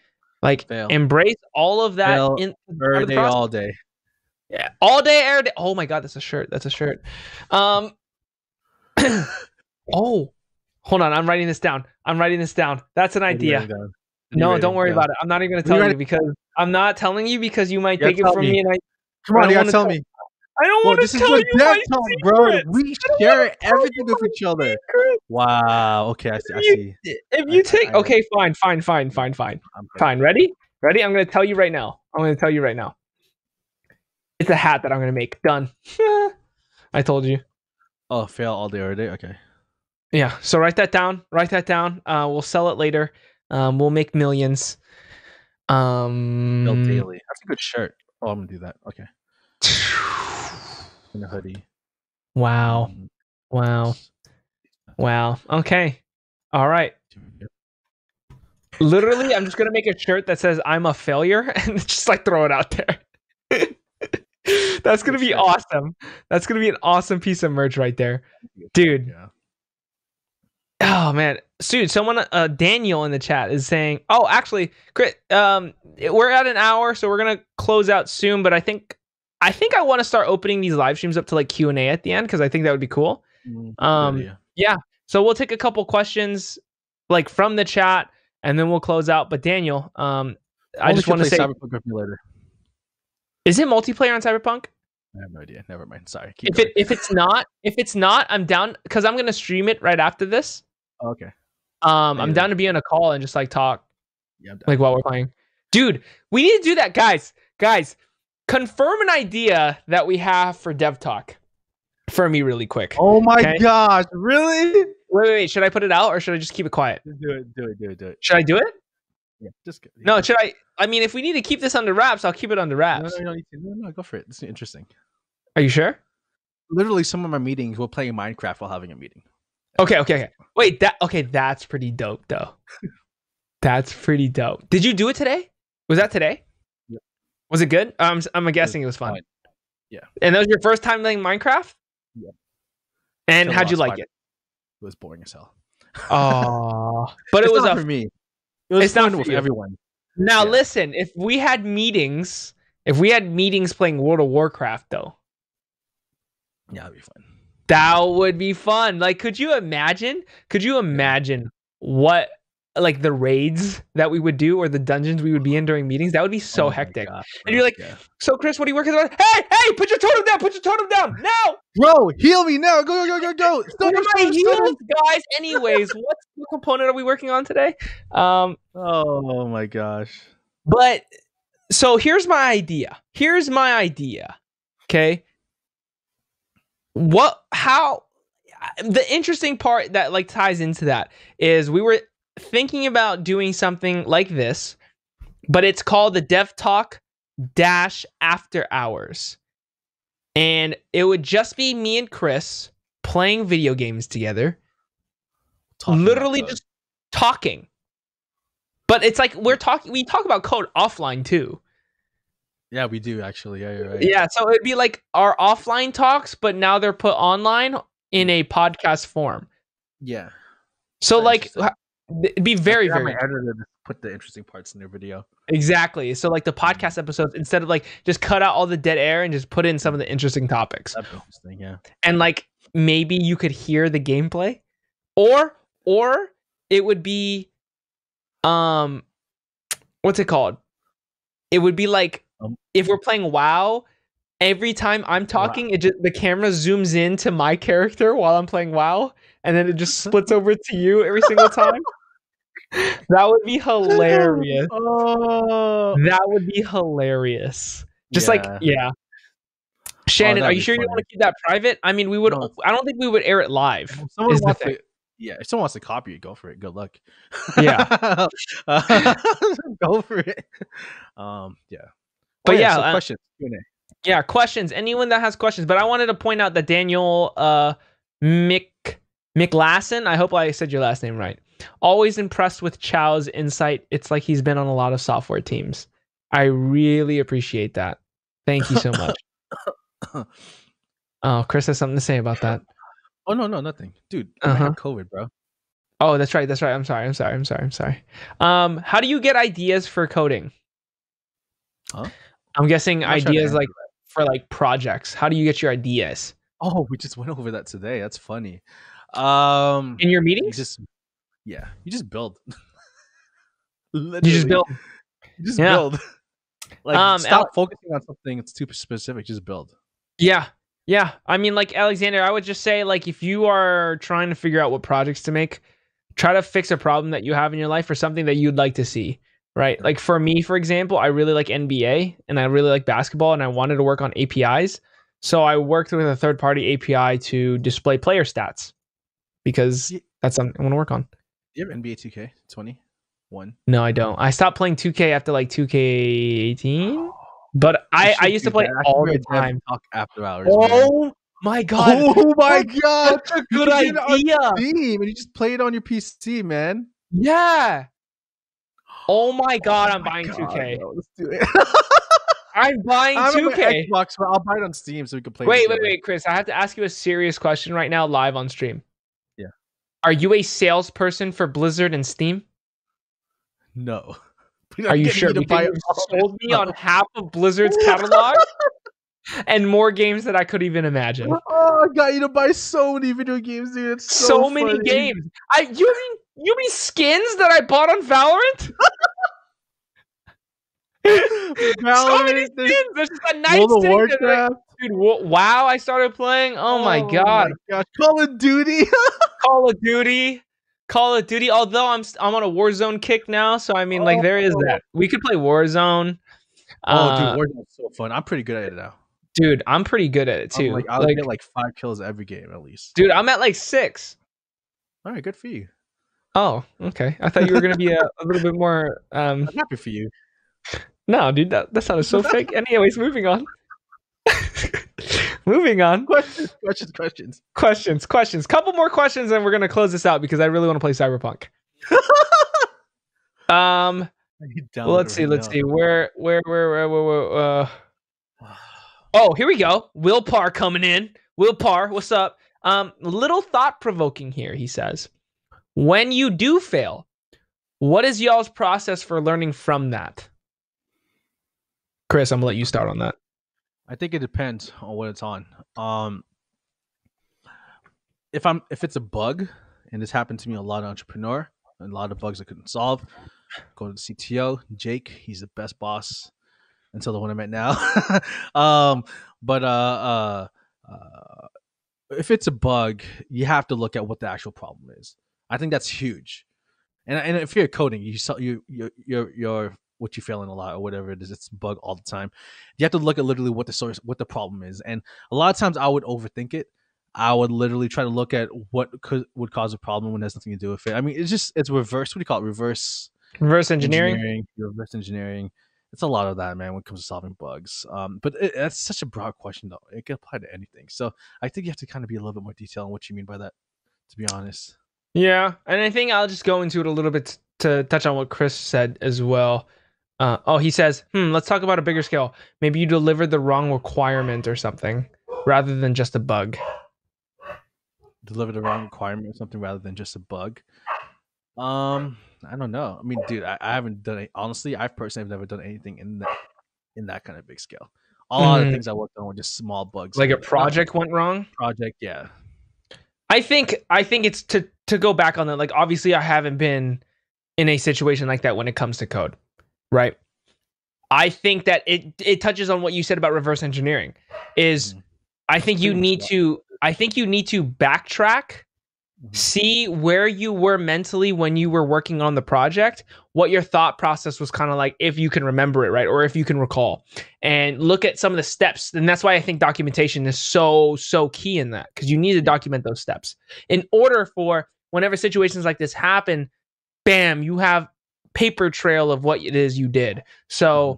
Like Fail. embrace all of that Fail in the day, all day. Yeah, all day, every day. Oh my god, that's a shirt. That's a shirt. Um. oh, hold on. I'm writing this down. I'm writing this down. That's an What are you idea. writing down? What are you No, don't worry down? about it. I'm not even gonna tell you because I'm not telling you because you might You take it from me. me, and I Come on, I you gotta tell me. I don't want this to is tell your you my talk, bro. We share everything with each other. secrets. Wow. Okay, I see. I see. If you take, I- okay, fine, fine, fine, fine, fine, fine. Ready? Ready? I'm gonna tell you right now. I'm gonna tell you right now. It's a hat that I'm gonna make. Done. I told you. Oh, fail all day, every day. Okay. Yeah. So write that down. Write that down. Uh, we'll sell it later. Um, we'll make millions. Um, Fail daily. That's a good shirt. Oh, I'm gonna do that. Okay. In a hoodie. Wow. Mm, Wow. Wow. Okay. All right. Literally, I'm just gonna make a shirt that says "I'm a failure" and just like throw it out there. That's gonna be awesome. That's gonna be an awesome piece of merch right there, dude. Yeah. Oh man, dude, someone, uh, Daniel in the chat is saying, "Oh, actually, Crit, um, we're at an hour, so we're gonna close out soon. But I think, I think I want to start opening these live streams up to like Q and A at the end because I think that would be cool. Mm, Um, idea. So we'll take a couple questions, like from the chat, and then we'll close out. But Daniel, um, I Only just want to say, Cyberpunk with me later. is it multiplayer on Cyberpunk? I have no idea. Never mind. Sorry. Keep If going. it if it's not, if it's not, I'm down because I'm gonna stream it right after this. Oh, okay. Um, I'm down to be on a call and just like talk. Yeah. Like while we're playing. Dude, we need to do that, guys. Guys, confirm an idea that we have for Dev Talk for me really quick. oh my okay. gosh! Really? Wait, wait, wait. Should I put it out or should I just keep it quiet? Just do it. Do it. Do it. Do it. Should I do it? Yeah. Just go- No, should I? I mean, if we need to keep this under wraps, I'll keep it under No, wraps. no, need to. no, no, go for it. This is interesting. Are you sure? Literally, some of my meetings we're playing Minecraft while having a meeting. Okay, okay, okay. Wait, that okay, that's pretty dope though. that's pretty dope. Did you do it today? Was that today? Yep. Was it good? Um, I'm guessing it was fun. fine. Yeah. And that was your first time playing Minecraft? Yeah. And Still how'd you like it? It was boring as hell. Oh, but it It's was not a for me. It was it's not for you. everyone. Now Yeah. listen, if we had meetings, if we had meetings playing World of Warcraft though, Yeah, that'd be fun. That would be fun. Like could you imagine? Could you imagine what like the raids that we would do or the dungeons we would be in during meetings? That would be so Oh hectic. God, And you're like, yeah. So Chris, what are you working on? Hey, hey, put your totem down, put your totem down now. bro, heal me now. Go, go, go, go, go. My heals, guys? Anyways, what, what component are we working on today? Um, Oh my gosh. But so here's my idea. Here's my idea. Okay. What how uh, the interesting part that like ties into that is we were thinking about doing something like this, but it's called the Dev Talk Dash After Hours. And it would just be me and Chris playing video games together Talking literally just talking. But it's like we're talking. We talk about code offline too. Yeah, we do actually. Yeah, right. Yeah, so it'd be like our offline talks, but now they're put online in a podcast form. Yeah. So like, it'd be very, very my editor to put the interesting parts in their video. exactly. So like the podcast episodes, instead of like just cut out all the dead air and just put in some of the interesting topics, That'd be interesting. Yeah. and like maybe you could hear the gameplay, or or it would be, um, what's it called? It would be like Um, if we're playing WoW, every time I'm talking, it just the camera zooms in to my character while I'm playing WoW, and then it just splits over to you every single time. that would be hilarious. Oh. That would be hilarious. Just like Yeah. yeah. Shannon, are you sure you want to keep that private? I mean, we would. No. I don't think we would air it live. If someone wants to, yeah, if someone wants to copy it, go for it. Good luck. Yeah. Uh, go for it. Um, yeah. But yeah, so uh, questions. Q&A. Yeah, questions. Anyone that has questions. But I wanted to point out that Daniel uh Mick McLassen, I hope I said your last name right. Always impressed with Chau's insight. It's like he's been on a lot of software teams. I really appreciate that. Thank you so much. oh, Chris has something to say about that. Oh no, no, nothing, dude. Uh-huh. have COVID, bro. Oh, that's right. That's right. I'm sorry. I'm sorry. I'm sorry. I'm sorry. Um, how do you get ideas for coding? Huh? I'm guessing I'm not trying to ideas like for like projects. How do you get your ideas Oh, we just went over that today. That's funny. Um, in your you meetings? just, yeah, you just build. You just build. You just Yeah. build. Like, Um, stop focusing on something that's too specific. Just build. Yeah. Yeah. I mean, like Alexander, I would just say, like, if you are trying to figure out what projects to make, try to fix a problem that you have in your life or something that you'd like to see. Right. Like for me, for example, I really like NBA and I really like basketball and I wanted to work on APIs. So I worked with a third party API to display player stats because that's something I want to work on. You have NBA 2K 21? No, I don't. I stopped playing 2K after like 2K18, but I, I used to play all the time. Talk after hours. Oh man. Oh my god. Oh my god! Such a good can get it on idea. Steam and you just play it on your PC, man. Yeah. Oh my oh god, I'm Oh my buying God, 2K. bro, let's do it. I'm buying I'm 2K. Xbox, but I'll buy it on Steam so we can play. Wait, wait, wait, Chris. I have to ask you a serious question right now, live on stream. Yeah. Are you a salesperson for Blizzard and Steam? No. Are you sure? to buy you sold me on half of Blizzard's catalog and more games that I could even imagine. Oh, I got you to buy so many video games, dude. It's So, so, many games. I you mean you mean skins that I bought on Valorant? so many Valorant, there's skins. There's just a nice World of sitting there that Warcraft. Dude, wow! I started playing. Oh, my god! gosh, Call of Duty. Call of Duty, Call of Duty. Although I'm I'm on a Warzone kick now, so I mean, like there is that. We could play Warzone. oh, Uh, dude, Warzone's so fun. I'm pretty good at it now. dude, I'm pretty good at it I'm too. like, I'll Like, get like five kills every game at least. dude, I'm at like six. All right, good for you. Oh, okay. I thought you were gonna be a, a little bit more. Um, I'm happy for you. no, dude, that that sounded so fake. Anyways, moving on. moving on. Questions, questions, questions. Questions, questions. Couple more questions, and we're gonna close this out because I really want to play Cyberpunk. Um. I need to Well, let's see. right Let's now. see. Where, where, where, where, where, where uh, Oh, here we go. Will Parr coming in. Will Parr, what's up? Um, little thought provoking here, he says. When you do fail, what is y'all's process for learning from that? Chris, I'm gonna let you start on that. I think it depends on what it's on. Um, if I'm if it's a bug, and this happened to me a lot of entrepreneur, a lot of bugs I couldn't solve, go to the CTO, Jake. He's the best boss until the one I met now. um, but uh, uh, uh, if it's a bug, you have to look at what the actual problem is. I think that's huge. And and if you're coding, you you you you're you're what you're feeling a lot or whatever it is, it's bug all the time. You have to look at literally what the source, what the problem is. And a lot of times I would overthink it. I would literally try to look at what could would cause a problem when has nothing to do with it. I mean, it's just it's reverse. What do you call it? Reverse reverse engineering. engineering reverse engineering. It's a lot of that, man, when it comes to solving bugs. Um, but it, that's such a broad question, though. It can apply to anything. So I think you have to kind of be a little bit more detailed on what you mean by that. To be honest. Yeah, and I think I'll just go into it a little bit to touch on what Chris said as well. Uh, oh, he says, hmm, let's talk about a bigger scale. Maybe you delivered the wrong requirement or something rather than just a bug. Delivered the wrong requirement or something rather than just a bug. Um, I don't know. I mean, dude, I, I haven't done it. Honestly, I personally have never done anything in that in that kind of big scale. All mm. the things I worked on were just small bugs. Like a project went wrong. Project, yeah. I think I think it's to to go back on that. Like, obviously, I haven't been in a situation like that when it comes to code right? I think that it it touches on what you said about reverse engineering. Is mm-hmm. I think you need to I think you need to backtrack, mm-hmm. see where you were mentally when you were working on the project, what your thought process was kind of like if you can remember it, right? Or if you can recall. And look at some of the steps. And that's why I think documentation is so so key in that cuz you need to document those steps. In order for whenever situations like this happen, bam, you have paper trail of what it is you did. So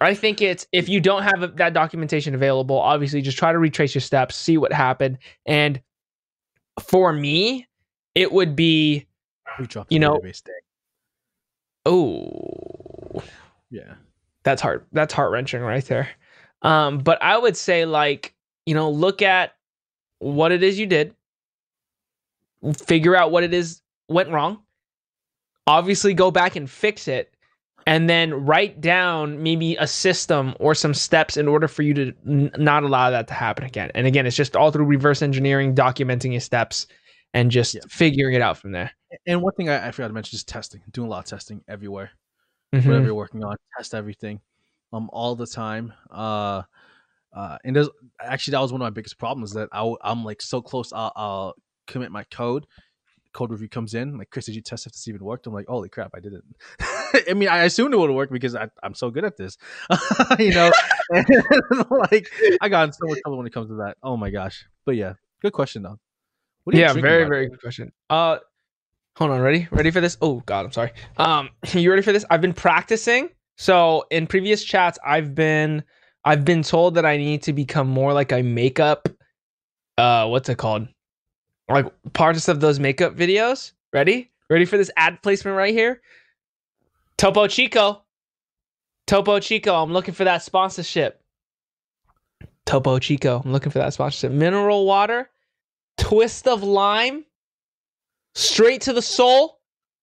mm-hmm. I think it's if you don't have that documentation available, obviously just try to retrace your steps, see what happened. And for me, it would be you know Oh. Yeah. That's heart that's heart wrenching right there. Um, but I would say like, you know, look at what it is you did, figure out what it is went wrong, obviously go back and fix it and then write down maybe a system or some steps in order for you to n- not allow that to happen again. And again, it's just all through reverse engineering, documenting your steps, and just yeah. figuring it out from there. And one thing I, I, forgot to mention is testing. Doing a lot of testing everywhere, mm-hmm. whatever you're working on, test everything, um, all the time. Uh, uh, and there's actually that was one of my biggest problems that I, I'm like so close. I'll, I'll commit my code, code review comes in, like Chris, did you test if this even worked? I'm like, holy crap, I didn't. I mean, I assumed it would work because I, am so good at this, you know. like I got in so much trouble when it comes to that. Oh my gosh! But yeah, good question though. yeah, very very good question. Uh, hold on, ready? Ready for this? Oh God, I'm sorry. Um, you ready for this? I've been practicing. So in previous chats, I've been I've been told that I need to become more like a makeup. Uh, what's it called? Like parts of those makeup videos. Ready? Ready for this ad placement right here? Topo Chico. Topo Chico, I'm looking for that sponsorship. Topo Chico, I'm looking for that sponsorship. Mineral water, twist of lime, straight to the soul,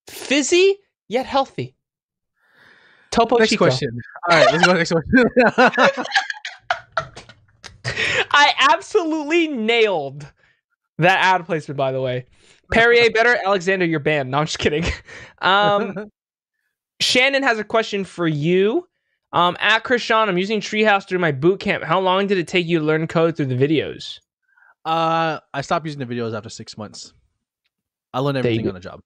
fizzy yet healthy. Topo next Chico. question. All right, let's go next question. I absolutely nailed that ad placement, by the way. Perrier better, Alexander, you're banned. No, I'm just kidding. Um, Shannon has a question for you. Um, at Chris Sean, I'm using Treehouse through my boot camp. How long did it take you to learn code through the videos? Uh, I stopped using the videos after six months. I learned everything on the job.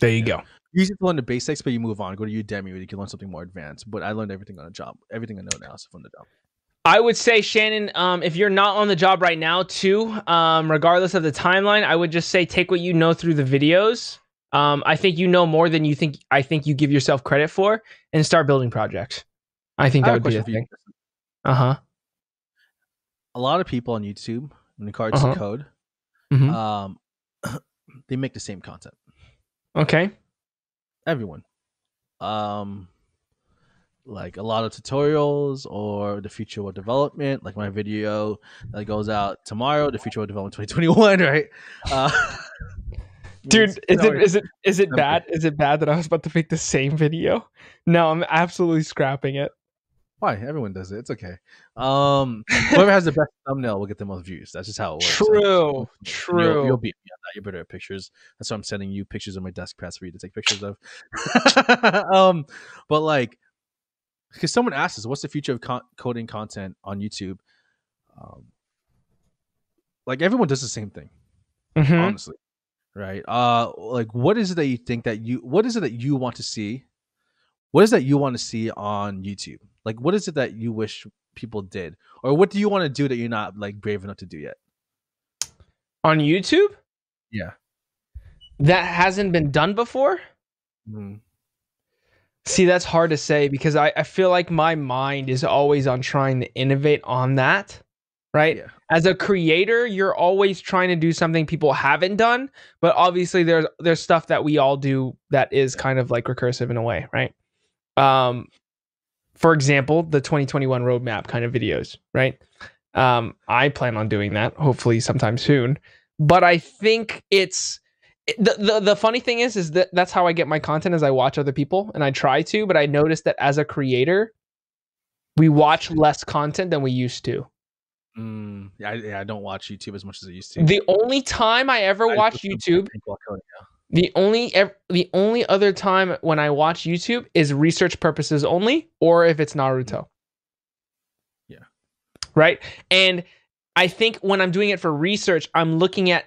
There you yeah. go. You used to learn the basics, but you move on. Go to Udemy where you can learn something more advanced. But I learned everything on the job. Everything I know now is from the job. I would say, Shannon, um, if you're not on the job right now, too, um, regardless of the timeline, I would just say take what you know through the videos. Um, I think you know more than you think. I think you give yourself credit for, and start building projects. I think that I would be the thing. Uh huh. A lot of people on YouTube, in regards uh-huh. to code, mm-hmm. um, they make the same content. Okay. Everyone. Um, like a lot of tutorials or the future of development, like my video that goes out tomorrow, the future of development 2021, right? Uh, Dude, is it is it is it bad? Is it bad that I was about to make the same video? No, I'm absolutely scrapping it. Why? Everyone does it. It's okay. Um, whoever has the best thumbnail will get the most views. That's just how it works. True, You'll, true. you'll beat me on that. You're better at pictures. That's why I'm sending you pictures of my desk press for you to take pictures of. um, but like, because someone asked us, "What's the future of con- coding content on YouTube?" Um, like everyone does the same thing, Mhm. honestly, right? Uh, like, what is it that you think that you? What is it that you want to see? What is that you want to see on YouTube? Like, what is it that you wish people did, or what do you want to do that you're not like brave enough to do yet? On YouTube, Yeah. that hasn't been done before. Mm. See, that's hard to say because I, I feel like my mind is always on trying to innovate on that. Right. Yeah. As a creator, you're always trying to do something people haven't done, but obviously there's there's stuff that we all do that is kind of like recursive in a way, right? Um for example, the 2021 roadmap kind of videos, right? Um I plan on doing that hopefully sometime soon, but I think it's the, the the funny thing is is that that's how I get my content as I watch other people and I try to, but I noticed that as a creator, we watch less content than we used to. Mm. Yeah, I, yeah, I don't watch YouTube as much as I used to. The only time I ever I watch just listen to YouTube, Pink While Coding now. the only the only other time when I watch YouTube is research purposes only, or if it's Naruto. Yeah. Right. And I think when I'm doing it for research, I'm looking at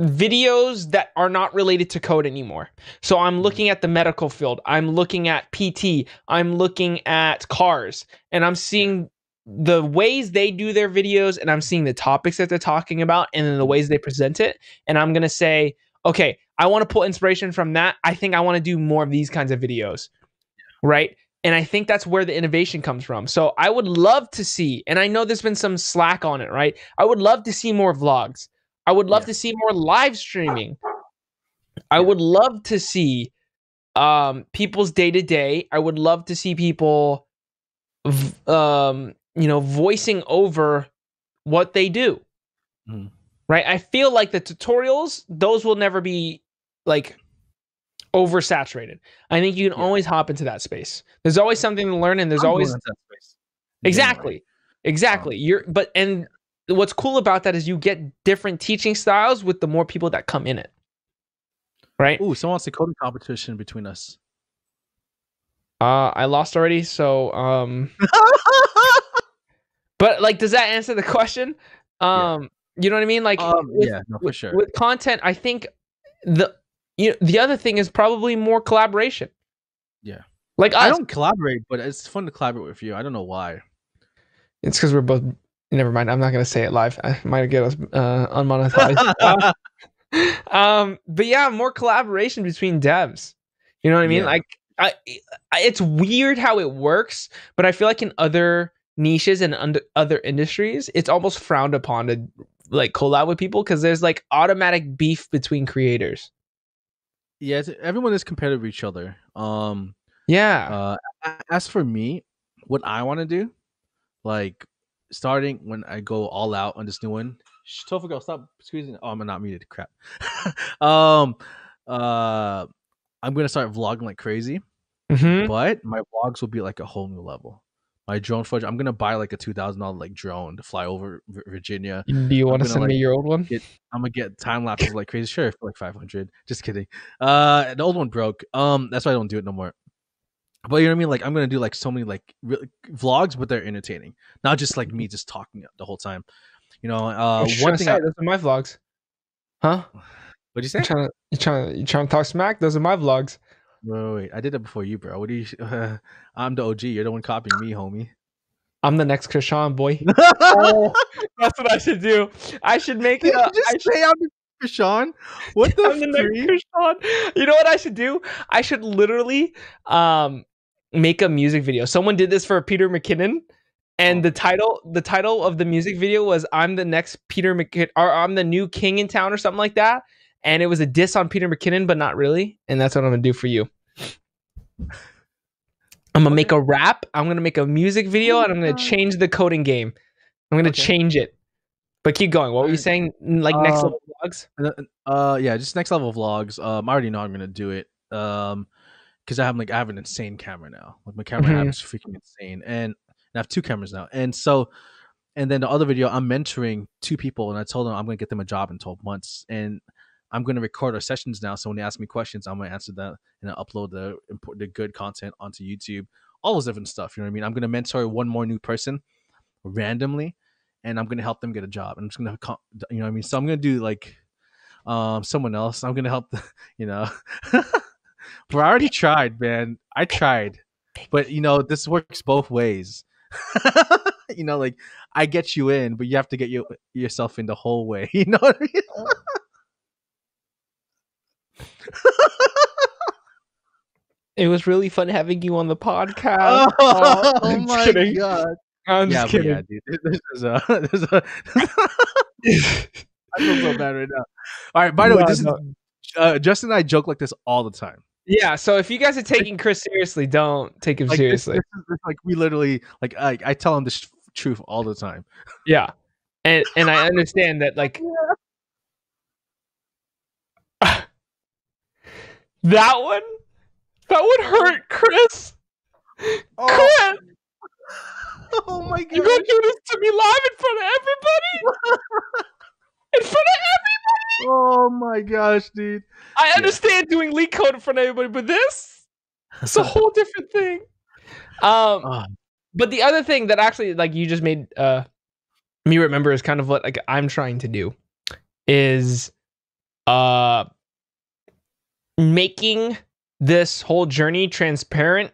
videos that are not related to code anymore. So I'm hmm. looking at the medical field. I'm looking at PT. I'm looking at cars, and I'm seeing the ways they do their videos and I'm seeing the topics that they're talking about and then the ways they present it. And I'm going to say, okay, I want to pull inspiration from that. I think I want to do more of these kinds of videos. Right. And I think that's where the innovation comes from. So I would love to see, and I know there's been some slack on it, right? I would love to see more vlogs. I would love Yeah. to see more live streaming. I would love to see um, people's day to day. I would love to see people, v- um, you know, voicing over what they do. Mhm. Right. I feel like the tutorials; those will never be like oversaturated. I think you can Yeah. always hop into that space. There's always something to learn, and there's I'm always going that space. Generally. exactly, exactly. You're but and what's cool about that is you get different teaching styles with the more people that come in it. Right. Ooh, someone wants a coding competition between us. Uh, I lost already, so um. But like, does that answer the question? Um, you know what I mean? Like, um, with, yeah, no, for sure. with content, I think the you know, the other thing is probably more collaboration. Yeah. Like I don't collaborate, but it's fun to collaborate with you. I don't know why. it's because we're both. Never mind. I'm not gonna say it live. I might get us uh, unmonetized. Uh, um, but yeah, more collaboration between devs. You know what I mean? Yeah. Like, I, I, it's weird how it works, but I feel like in other niches and under other industries, it's almost frowned upon to like collab with people because there's like automatic beef between creators. yeah, everyone is competitive with each other. Um, Yeah. uh, as for me, what I want to do, like starting when I go all out on this new one. Shh, Topher girl, stop squeezing. Oh, I'm not muted. Crap. um, uh, I'm gonna start vlogging like crazy, Mhm. but my vlogs will be like a whole new level. My drone footage. I'm gonna buy like a two thousand dollar like drone to fly over V- Virginia. Do you want to send me your old one? I'm gonna get time lapses like crazy. Sure, for like 500. Just kidding. Uh, the old one broke. Um, that's why I don't do it no more. But you know what I mean? Like I'm gonna do like so many like really vlogs, but they're entertaining, not just like me just talking the whole time. You know, uh, one thing. say? I, those are my vlogs. Huh? what'd you say? You trying to you trying to you trying to talk smack? Those are my vlogs. Wait, wait, wait, I did that before you, bro. What do you? I'm the OG. You're the one copying me, homie. I'm the next Chris Sean boy. oh, That's what I should do. I should make it. you just I should, say I'm the Sean? What the? I'm the next? Chris Sean. You know what I should do? I should literally um make a music video. Someone did this for Peter McKinnon. And Oh. the title, the title of the music video was "I'm the next Peter McKinnon," or "I'm the new king in town," or something like that. And it was a diss on Peter McKinnon, but not really. And that's what I'm gonna do for you. I'm gonna make a rap. I'm gonna make a music video, and I'm gonna change the coding game. I'm gonna Okay. change it. But keep going. What were you saying? Like next Um, level vlogs? Uh, yeah, just next level vlogs. Um, I already know I'm gonna do it. Um, because I have like I have an insane camera now. Like my camera app Mhm. is freaking insane, and I have two cameras now. And so, and then the other video, I'm mentoring two people, and I told them I'm gonna get them a job in 12 months, and I'm gonna record our sessions now. So when they ask me questions, I'm gonna answer that and I upload the important, the good content onto YouTube. All those different stuff. You know what I mean? I'm gonna mentor one more new person randomly, and I'm gonna help them get a job. I'm just gonna, you know, what I mean. So I'm gonna do like um someone else. I'm gonna help, the, you know. but I already tried, man. I tried, but you know this works both ways. you know, like I get you in, but you have to get you yourself in the whole way. You know what I mean? It was really fun having you on the podcast. oh, I'm my kidding. god! I'm yeah, just but kidding. yeah, dude. This is a, this is a I feel so bad right now. All right. By the way, this no. is uh, Justin and I joke like this all the time. Yeah, so if you guys are taking Chris seriously, don't take him Like seriously. this is- this like we literally like I, I tell him the sh- truth all the time. Yeah. And and I understand that like that one that would hurt, Chris. Oh, Chris, oh my god! You're gonna do this to me live in front of everybody? in front of Oh my gosh, dude. I understand doing LeetCode in front of everybody, but this it's a whole different thing. Um Oh, but the other thing that actually like you just made uh me remember is kind of what like I'm trying to do is uh making this whole journey transparent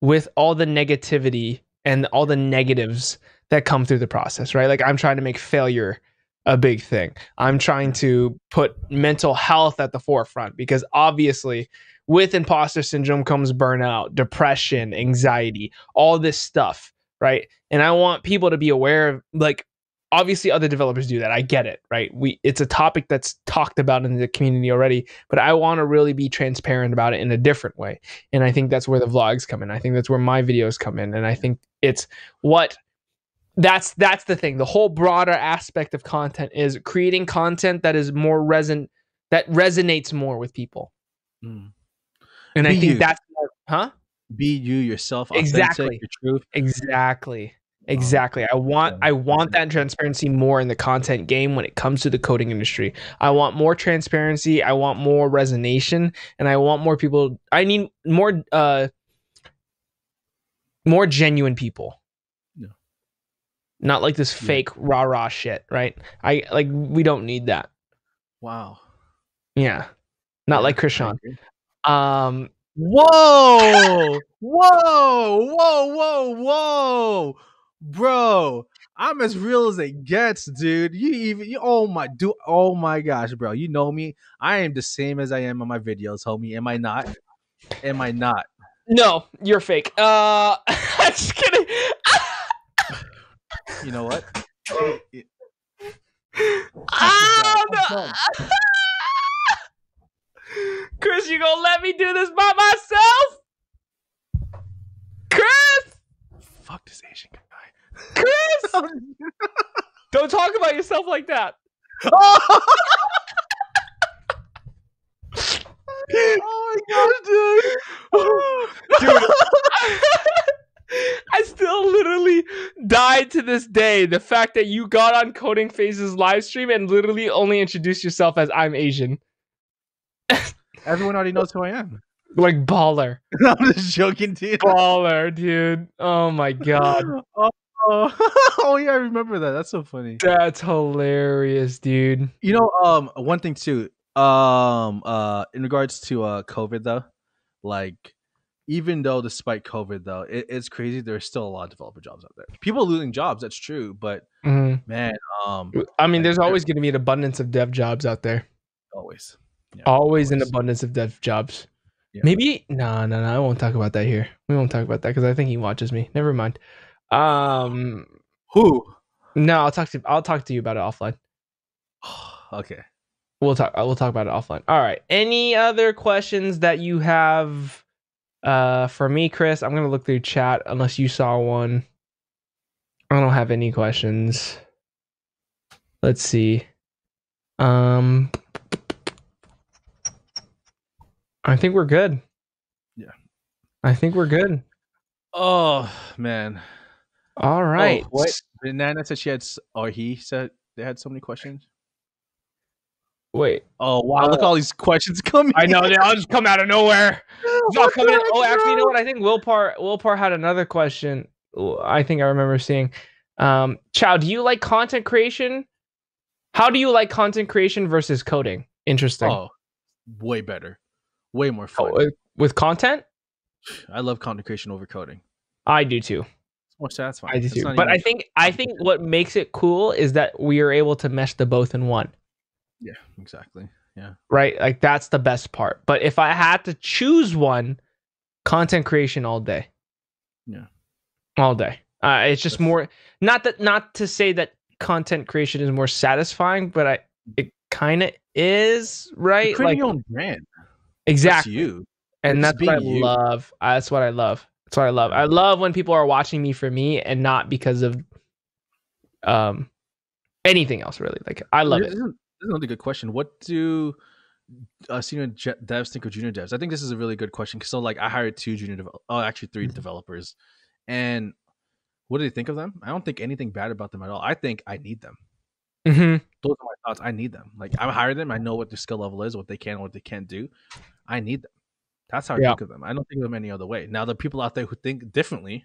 with all the negativity and all the negatives that come through the process, right? Like I'm trying to make failure a big thing. I'm trying to put mental health at the forefront because obviously with imposter syndrome comes burnout, depression, anxiety, all this stuff, right? And I want people to be aware of like obviously other developers do that. I get it, right? We it's a topic that's talked about in the community already, but I want to really be transparent about it in a different way. And I think that's where the vlogs come in. I think that's where my videos come in and I think it's what that's that's the thing. The whole broader aspect of content is creating content that is more reson that resonates more with people. mm. And I Be think you. that's more, huh? Be you yourself, Exactly. your truth. Exactly. Exactly. I want I want that transparency more in the content game when it comes to the coding industry. I want more transparency, I want more resonation, and I want more people I need more uh more genuine people. Not like this Yeah. fake rah rah shit, right? I like we don't need that. Wow. Yeah. Not Yeah, like Chris Sean. Um Whoa! whoa! Whoa! Whoa! Whoa! Bro, I'm as real as it gets, dude. You even you oh my do oh my gosh, bro. You know me. I am the same as I am on my videos, homie. Am I not? Am I not? no, you're fake. Uh I'm just kidding. You know what? Ah, I'm no. Chris, you gonna let me do this by myself? Chris, Fuck this Asian guy. Chris, don't talk about yourself like that. oh my gosh, dude. Dude, I still literally died to this day. The fact that you got on Coding Phase's live stream and literally only introduced yourself as I'm Asian, Everyone already knows who I am. like baller, I'm just joking, dude. baller, dude. Oh my god, Oh, oh yeah, I remember that. That's so funny. that's hilarious, dude. You know, um, one thing too, um, uh, in regards to uh COVID though, like, even though despite COVID though, it, it's crazy. There's still a lot of developer jobs out there. People are losing jobs. That's true, but Mhm. man, um, I mean, there's always going to be an abundance of dev jobs out there. always, Yeah, Always an abundance of dev jobs. Yeah. Maybe no, no, no. I won't talk about that here. We won't talk about that because I think he watches me. Never mind. Um, Who? no, I'll talk to I'll talk to you about it offline. okay. We'll talk. We'll talk about it offline. All right. Any other questions that you have Uh, for me, Chris, I'm gonna look through chat unless you saw one. I don't have any questions. Let's see. Um, I think we're good. Yeah. I think we're good. Oh man. All right. Oh, what? Nana said she had, or he said they had so many questions. Wait. Oh wow! Look at all these questions coming. I know they all just come out of nowhere. It's all coming in. Oh, actually, you know what? I think Wilpar Wilpar had another question. I think I remember seeing. Um, Chau, do you like content creation? How do you like content creation versus coding? Interesting. Oh, way better, way more Oh, fun. with- with content, I love content creation over coding. I do too. It's more satisfying. I do It's too. But I think I think what makes it cool is that we are able to mesh the both in one. Yeah, exactly. Yeah, Right? Like that's the best part. But if I had to choose one, content creation all day. Yeah. All day. Uh, it's just That's- more not that not to say that content creation is more satisfying, but I it kind of is, You're right? creating Like your own brand. That's exactly. you. and It's that's what I you. love. That's what I love. That's what I love. I love when people are watching me for me and not because of um anything else really. Like I love it. is- This is another good question. What do uh, senior je- devs think of junior devs? I think this is a really good question. 'cause So, like, I hired two junior, devel- oh, actually three Mhm. developers, and what do they think of them? I don't think anything bad about them at all. I think I need them. Mm-hmm. Those are my thoughts. I need them. Like, I hired them. I know what their skill level is, what they can, what they can't do. I need them. That's how I Yeah. think of them. I don't think of them any other way. Now, the people out there who think differently,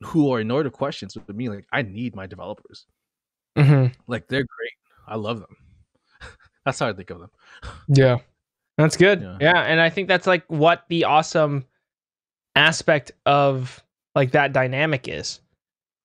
who are annoyed of questions with me, like, I need my developers. Mm-hmm. Like, they're great. I love them. That's how I think of them. Yeah. That's good. Yeah. Yeah. And I think that's like what the awesome aspect of like that dynamic is.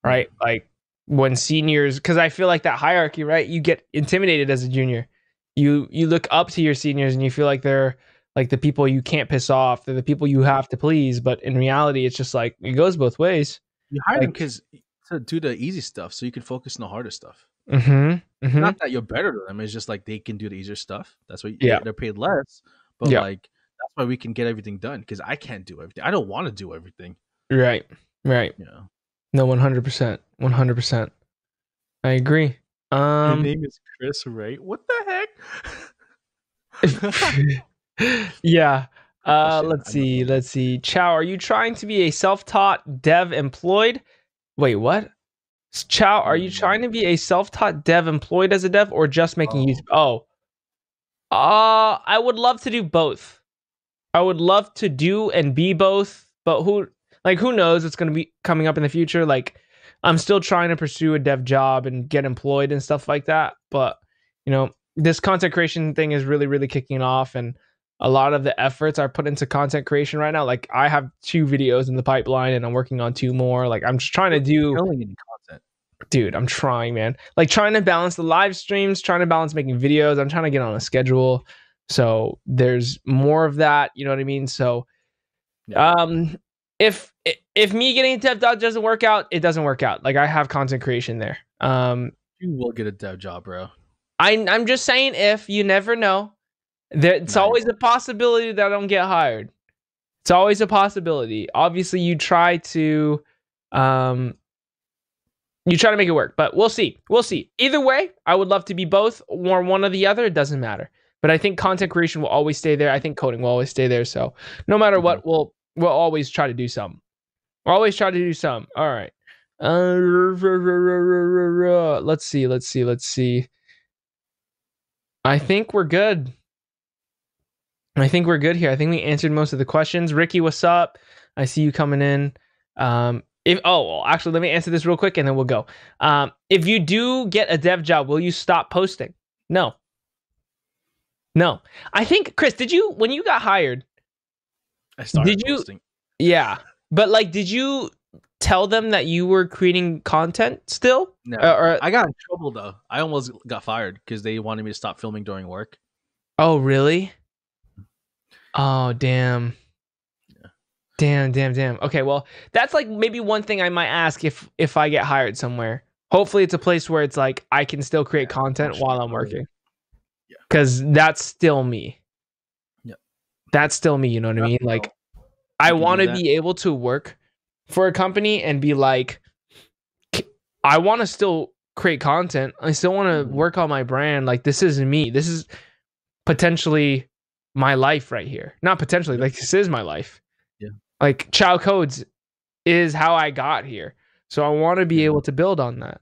Hmm. Right? Like when seniors cuz I feel like that hierarchy, right? You get intimidated as a junior. You you look up to your seniors and you feel like they're like the people you can't piss off, they're the people you have to please, but in reality it's just like it goes both ways. You hire them because to do the easy stuff, so you can focus on the harder stuff. Mhm. Mhm. Not that you're better than them; it's just like they can do the easier stuff. That's why Yeah. they're paid less, but Yeah. like that's why we can get everything done. Because I can't do everything. I don't want to do everything. Right. Right. You know. No, 100%. 100%. I agree. Um name is Chris, right? What the heck? yeah. Uh, let's see. Let's see. Chau, are you trying to be a self-taught dev employed? Wait, what? Chau, are you Hmm. trying to be a self-taught dev employed as a dev or just making Oh. YouTube? Oh. Uh, I would love to do both. I would love to do and be both, but who like who knows what's going to be coming up in the future? Like I'm still trying to pursue a dev job and get employed and stuff like that, but you know, this content creation thing is really really kicking off and a lot of the efforts are put into content creation right now. Like I have two videos in the pipeline and I'm working on two more. Like I'm just trying to do Filming any content. Dude, I'm trying, man. Like trying to balance the live streams, trying to balance making videos. I'm trying to get on a schedule. So there's more of that, you know what I mean? So um if if me getting a dev job doesn't work out, it doesn't work out. Like I have content creation there. Um You will get a dev job, bro. I I'm just saying if you never know. There, it's you always a possibility that I don't get hired. It's always a possibility. Obviously, you try to um you try to make it work, but we'll see. We'll see. Either way, I would love to be both or one or the other. It doesn't matter. But I think content creation will always stay there. I think coding will always stay there. So no matter what, we'll we'll always try to do something. We'll always try to do something. All right. Uh, let's see. Let's see. Let's see. I think we're good. I think we're good here. I think we answered most of the questions. Ricky, what's up? I see you coming in. Um, if oh, well, actually, let me answer this real quick and then we'll go. Um, if you do get a dev job, will you stop posting? No. No. I think Chris, did you when you got hired? I started Did you- posting. Yeah, but like, did you tell them that you were creating content still? No, Uh, or I got in trouble though. I almost got fired because they wanted me to stop filming during work. oh, really? Oh, damn. Damn, damn, damn. Okay, well, that's like maybe one thing I might ask if if I get hired somewhere. Hopefully, it's a place where it's like I can still create Yeah, content while. I'm working. Yeah. Because that's still me. Yep. That's still me. You know what I mean? Like, I want to be able to work for a company and be like, I want to still create content. I still want to Mhm. work on my brand. Like, this is me. This is potentially my life right here. Not potentially, like, this is my life. Like, Chau Codes is how I got here. So I want to be able to build on that.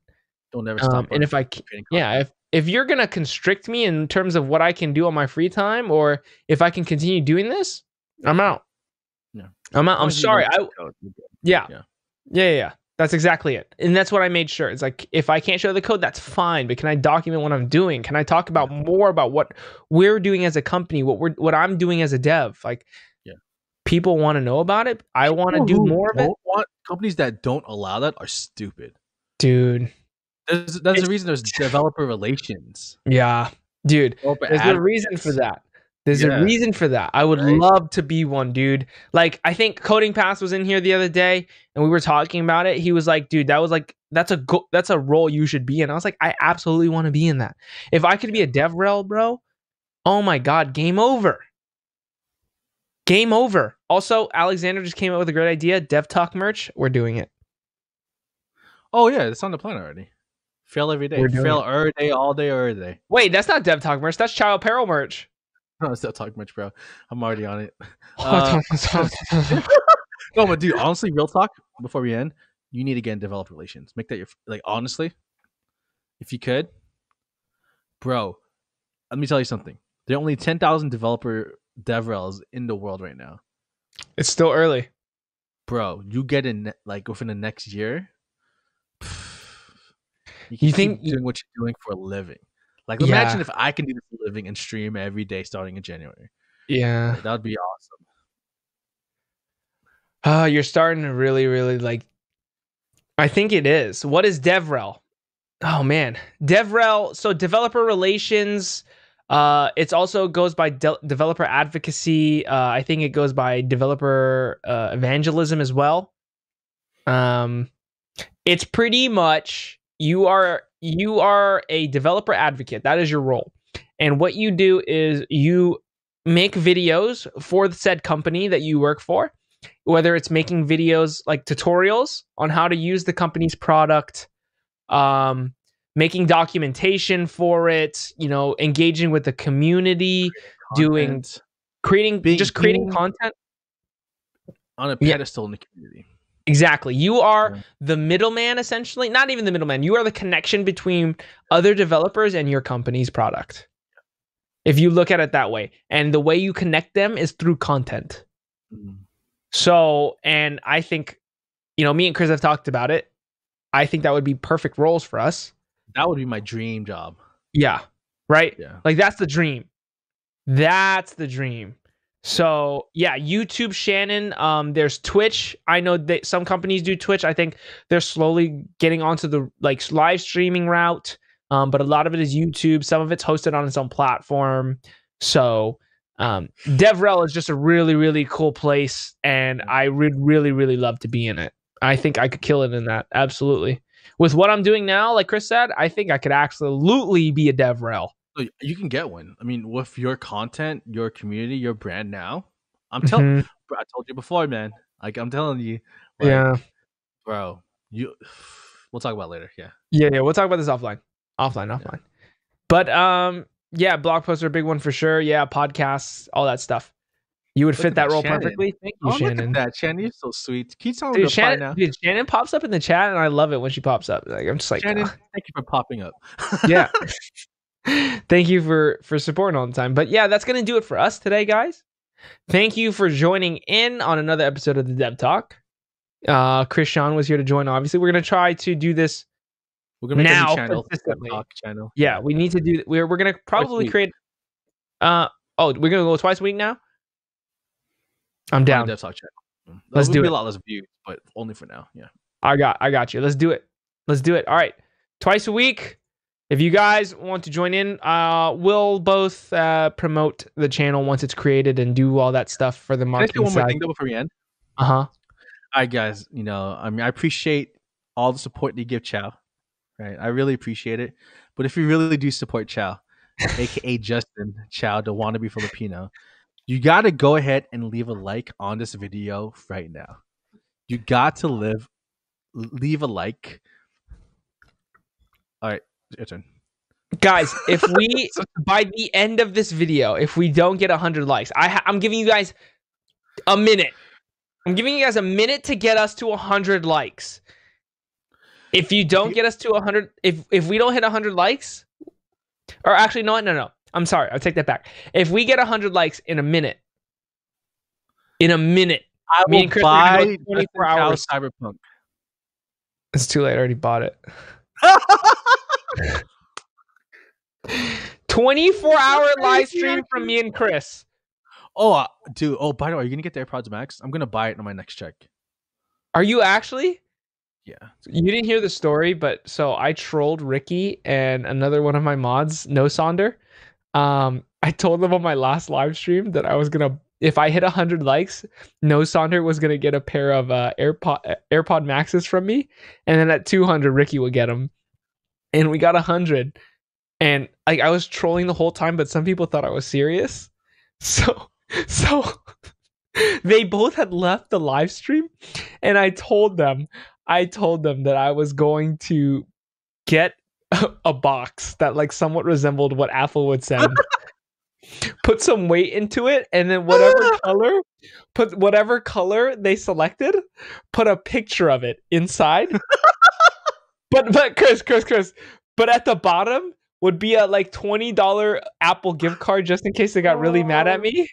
Don't ever stop. Um, and if I, yeah, if if you're gonna constrict me in terms of what I can do on my free time, or if I can continue doing this, I'm out. No. I'm out. I'm as you know sorry. I code, you're good. yeah. Yeah. yeah, yeah. That's exactly it, and that's what I made sure. It's like if I can't show the code, that's fine. But can I document what I'm doing? Can I talk about more about what we're doing as a company, what we're what I'm doing as a dev? Like. People want to know about it. I want to do more of it, Want, companies that don't allow that are stupid. dude. There's, there's It's- a reason there's developer relations. Yeah, dude. Developer There's a reason for that. There's Yeah. a reason for that. I would Right? love to be one, dude. Like, I think Coding Phase was in here the other day, and we were talking about it. He was like, "Dude, that was like that's a go- that's a role you should be in." I was like, "I absolutely want to be in that. If I could be a dev rel, bro, oh my god, game over. Game over." Also, Alexander just came up with a great idea. Dev Talk merch. We're doing it. Oh yeah, it's on the plan already. Fail every day. Fail every day, all day, every day. Wait, that's not Dev Talk merch. That's Child Apparel merch. No, still talking much, bro. I'm already on it. Uh, No, but dude, honestly, real talk. Before we end, you need to get in developer relations. Make that your like. Honestly, if you could, bro. Let me tell you something. There are only ten thousand developer devrels in the world right now, it's still early. bro. You get in like within the next year. You, You think- doing what you're doing for a living? Like, Yeah. imagine if I can do this for a living and stream every day starting in January. Yeah. That would be awesome. Oh, you're starting to really, really like. I think it is. What is DevRel? Oh man, DevRel. So developer relations. Uh, it's also goes by de- developer advocacy. Uh, I think it goes by developer uh, evangelism as well. Um, it's pretty much you are you are a developer advocate. That is your role, and what you do is you make videos for the said company that you work for whether it's making videos like tutorials on how to use the company's product um making documentation for it you know engaging with the community Doing- creating Being- just creating content on a Yeah. pedestal in the community. exactly you are Yeah. the middleman essentially not even the middleman you are the connection between other developers and your company's product if you look at it that way and the way you connect them is through content Mm. So, and I think, you know, me and Chris have talked about it. I think that would be perfect roles for us. That would be my dream job. Yeah. Right? Yeah. Like that's the dream. That's the dream. So yeah, YouTube Shannon. Um, there's Twitch. I know that some companies do Twitch. I think they're slowly getting onto the like live streaming route. Um, but a lot of it is YouTube. Some of it's hosted on its own platform. So um, DevRel is just a really, really cool place, and I would really, really love to be in it. I think I could kill it in that. Absolutely. With what I'm doing now, like Chris said, I think I could absolutely be a DevRel. You can get one. I mean, with your content, your community, your brand now, I'm telling Mhm. I told you before, man. Like I'm telling you, like, Yeah. bro. You we'll talk about it later. Yeah. Yeah, yeah. We'll talk about this offline. Offline, offline. But um, yeah, blog posts are a big one for sure. Yeah, podcasts, all that stuff. You would Look fit that that, role Shannon. perfectly. Thank you, Oh, look Shannon. at that, Shannon. You're so sweet. Keep telling me Dude, Shannon, now. dude, Shannon pops up in the chat, and I love it when she pops up. Like I'm just like, Shannon, "Ah." thank you for popping up. yeah. Thank you for for supporting all the time. But yeah, that's gonna do it for us today, guys. Thank you for joining in on another episode of the Dev Talk. Uh, Chris Sean was here to join. Obviously, we're gonna try to do this. We're gonna make a Now, new channel. consistently. Talk channel. Yeah, we need to do. We're we're gonna probably create. Uh oh, we're gonna go twice a week now. I'm down. Dev Talk. Mm. Let's do be it. A lot less views, but only for now. Yeah. I got I got you. Let's do it. Let's do it. All right. Twice a week. If you guys want to join in, uh we'll both uh promote the channel once it's created and do all that stuff for the Can I say marketing one more side. thing though before we end? Uh-huh. All right, guys. You know, I mean, I appreciate all the support that you give Chau. Right, I really appreciate it. But if you really do support Chau, aka Justin Chau, the wannabe Filipino, you got to go ahead and leave a like on this video right now. You got to live, leave a like. All right, your turn. Guys, if we by the end of this video, if we don't get 100 likes, I ha- I'm giving you guys a minute. I'm giving you guys a minute to get us to 100 likes. If you don't get us to 100 if if we don't hit 100 likes or actually no no no. I'm sorry. I'll take that back. If we get 100 likes in a minute in a minute, I Me will and Chris buy go 24 hours. Cyberpunk. it's too late. I already bought it. 24 hour live stream from me and Chris. oh, uh, dude. Oh, by the way, are you gonna get the AirPods Max? I'm gonna buy it on my next check. Are you actually? Yeah. You didn't hear the story, but so I trolled Ricky and another one of my mods, No Sonder. Um, I told them on my last live stream that I was gonna, if I hit hundred likes, No Sonder was gonna get a pair of uh, AirPod AirPod Maxes from me, and then at two hundred, Ricky would get them, and we got hundred, and like I was trolling the whole time, but some people thought I was serious, so so they both had left the live stream, and I told them I told them that I was going to get a, box that like somewhat resembled what Apple would send. put some weight into it and then whatever color put whatever color they selected, put a picture of it inside. but but Chris, Chris, Chris, but at the bottom would be a like $20 Apple gift card just in case they got really mad at oh. me.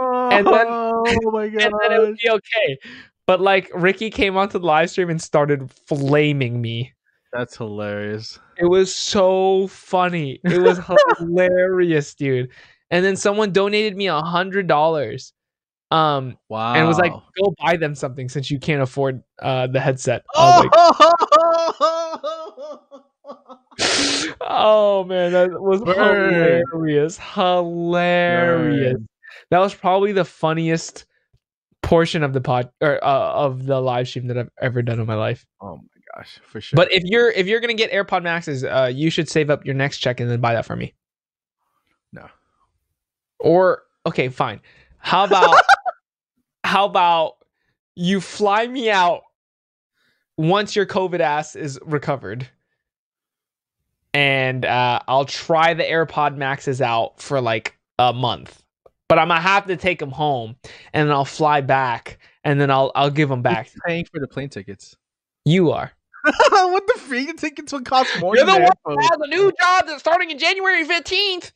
Oh, and then- oh my god. And then it would be okay. But like Ricky came onto the live stream and started flaming me. That's hilarious. It was so funny. It was hilarious, dude. And then someone donated me a hundred dollars. Um Wow. and was like, go buy them something since you can't afford uh the headset. Like, oh man, that was Burn. hilarious. Hilarious. That was probably the funniest portion of the pod or uh, of the live stream that I've ever done in my life. oh my gosh, for sure. But if you're if you're gonna get AirPod Maxes, uh, you should save up your next check and then buy that for me. No. Or okay, fine. How about how about you fly me out once your COVID ass is recovered, and uh, I'll try the AirPod Maxes out for like a month. But I'm gonna have to take them home, and then I'll fly back, and then I'll I'll give them back. Who's paying for the plane tickets. You are. what the freak? Tickets would cost more You're than the the one AirPods. has a new job that's starting in January 15th.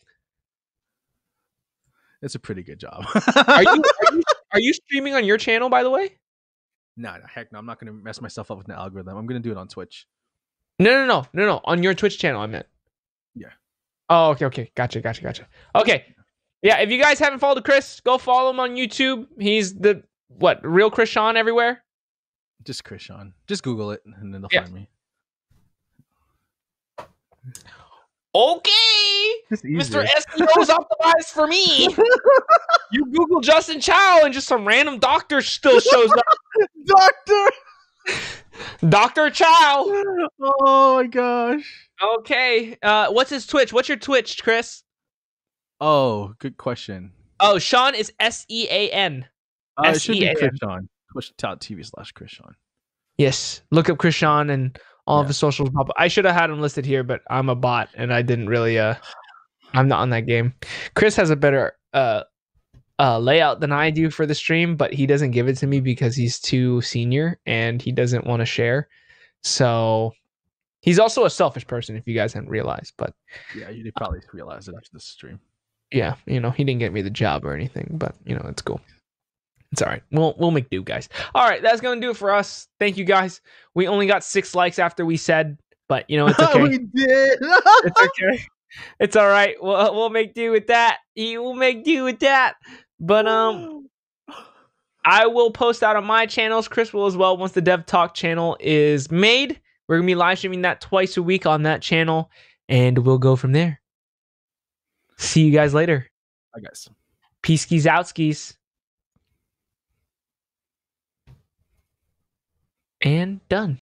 It's a pretty good job. Are you, are you are you streaming on your channel by the way? No, no, heck no. I'm not gonna mess myself up with an algorithm. I'm gonna do it on Twitch. No, no, no, no, no. On your Twitch channel, I meant. Yeah. Oh, okay, okay. Gotcha, gotcha, gotcha. Okay. Yeah, if you guys haven't followed Chris, go follow him on YouTube. He's the what real Chris Sean everywhere. Just Chris Sean. Just Google it and then they'll Yeah. find me. Okay, Mr. easier. SEO's optimized for me. You Google Justin Chau and just some random doctor still shows up. Doctor. Doctor Chau. Oh my gosh. Okay. Uh, what's his Twitch? What's your Twitch, Chris? Oh, good question. Oh, Sean is S E A N. Uh, it should be Chris Sean. Twitch.tv slash Chris Sean. Yes. Look up Chris Sean and all of his socials pop up. I should have had him listed here, but I'm a bot and I didn't really uh I'm not on that game. Chris has a better uh uh layout than I do for the stream, but he doesn't give it to me because he's too senior and he doesn't want to share. So he's also a selfish person if you guys hadn't realized, but Yeah, you probably realize it after this stream. yeah, you know, he didn't get me the job or anything, but you know, it's cool. It's all right. We'll we'll make do, guys. All right, that's gonna do it for us. Thank you, guys. We only got six likes after we said, but you know it's okay. we did. it's okay. It's all right. We'll we'll make do with that. We'll make do with that. But um, I will post out on my channels. Chris will as well once the Dev Talk channel is made. We're gonna be live streaming that twice a week on that channel, and we'll go from there. See you guys later. I guess. Peace skis out skis. And done.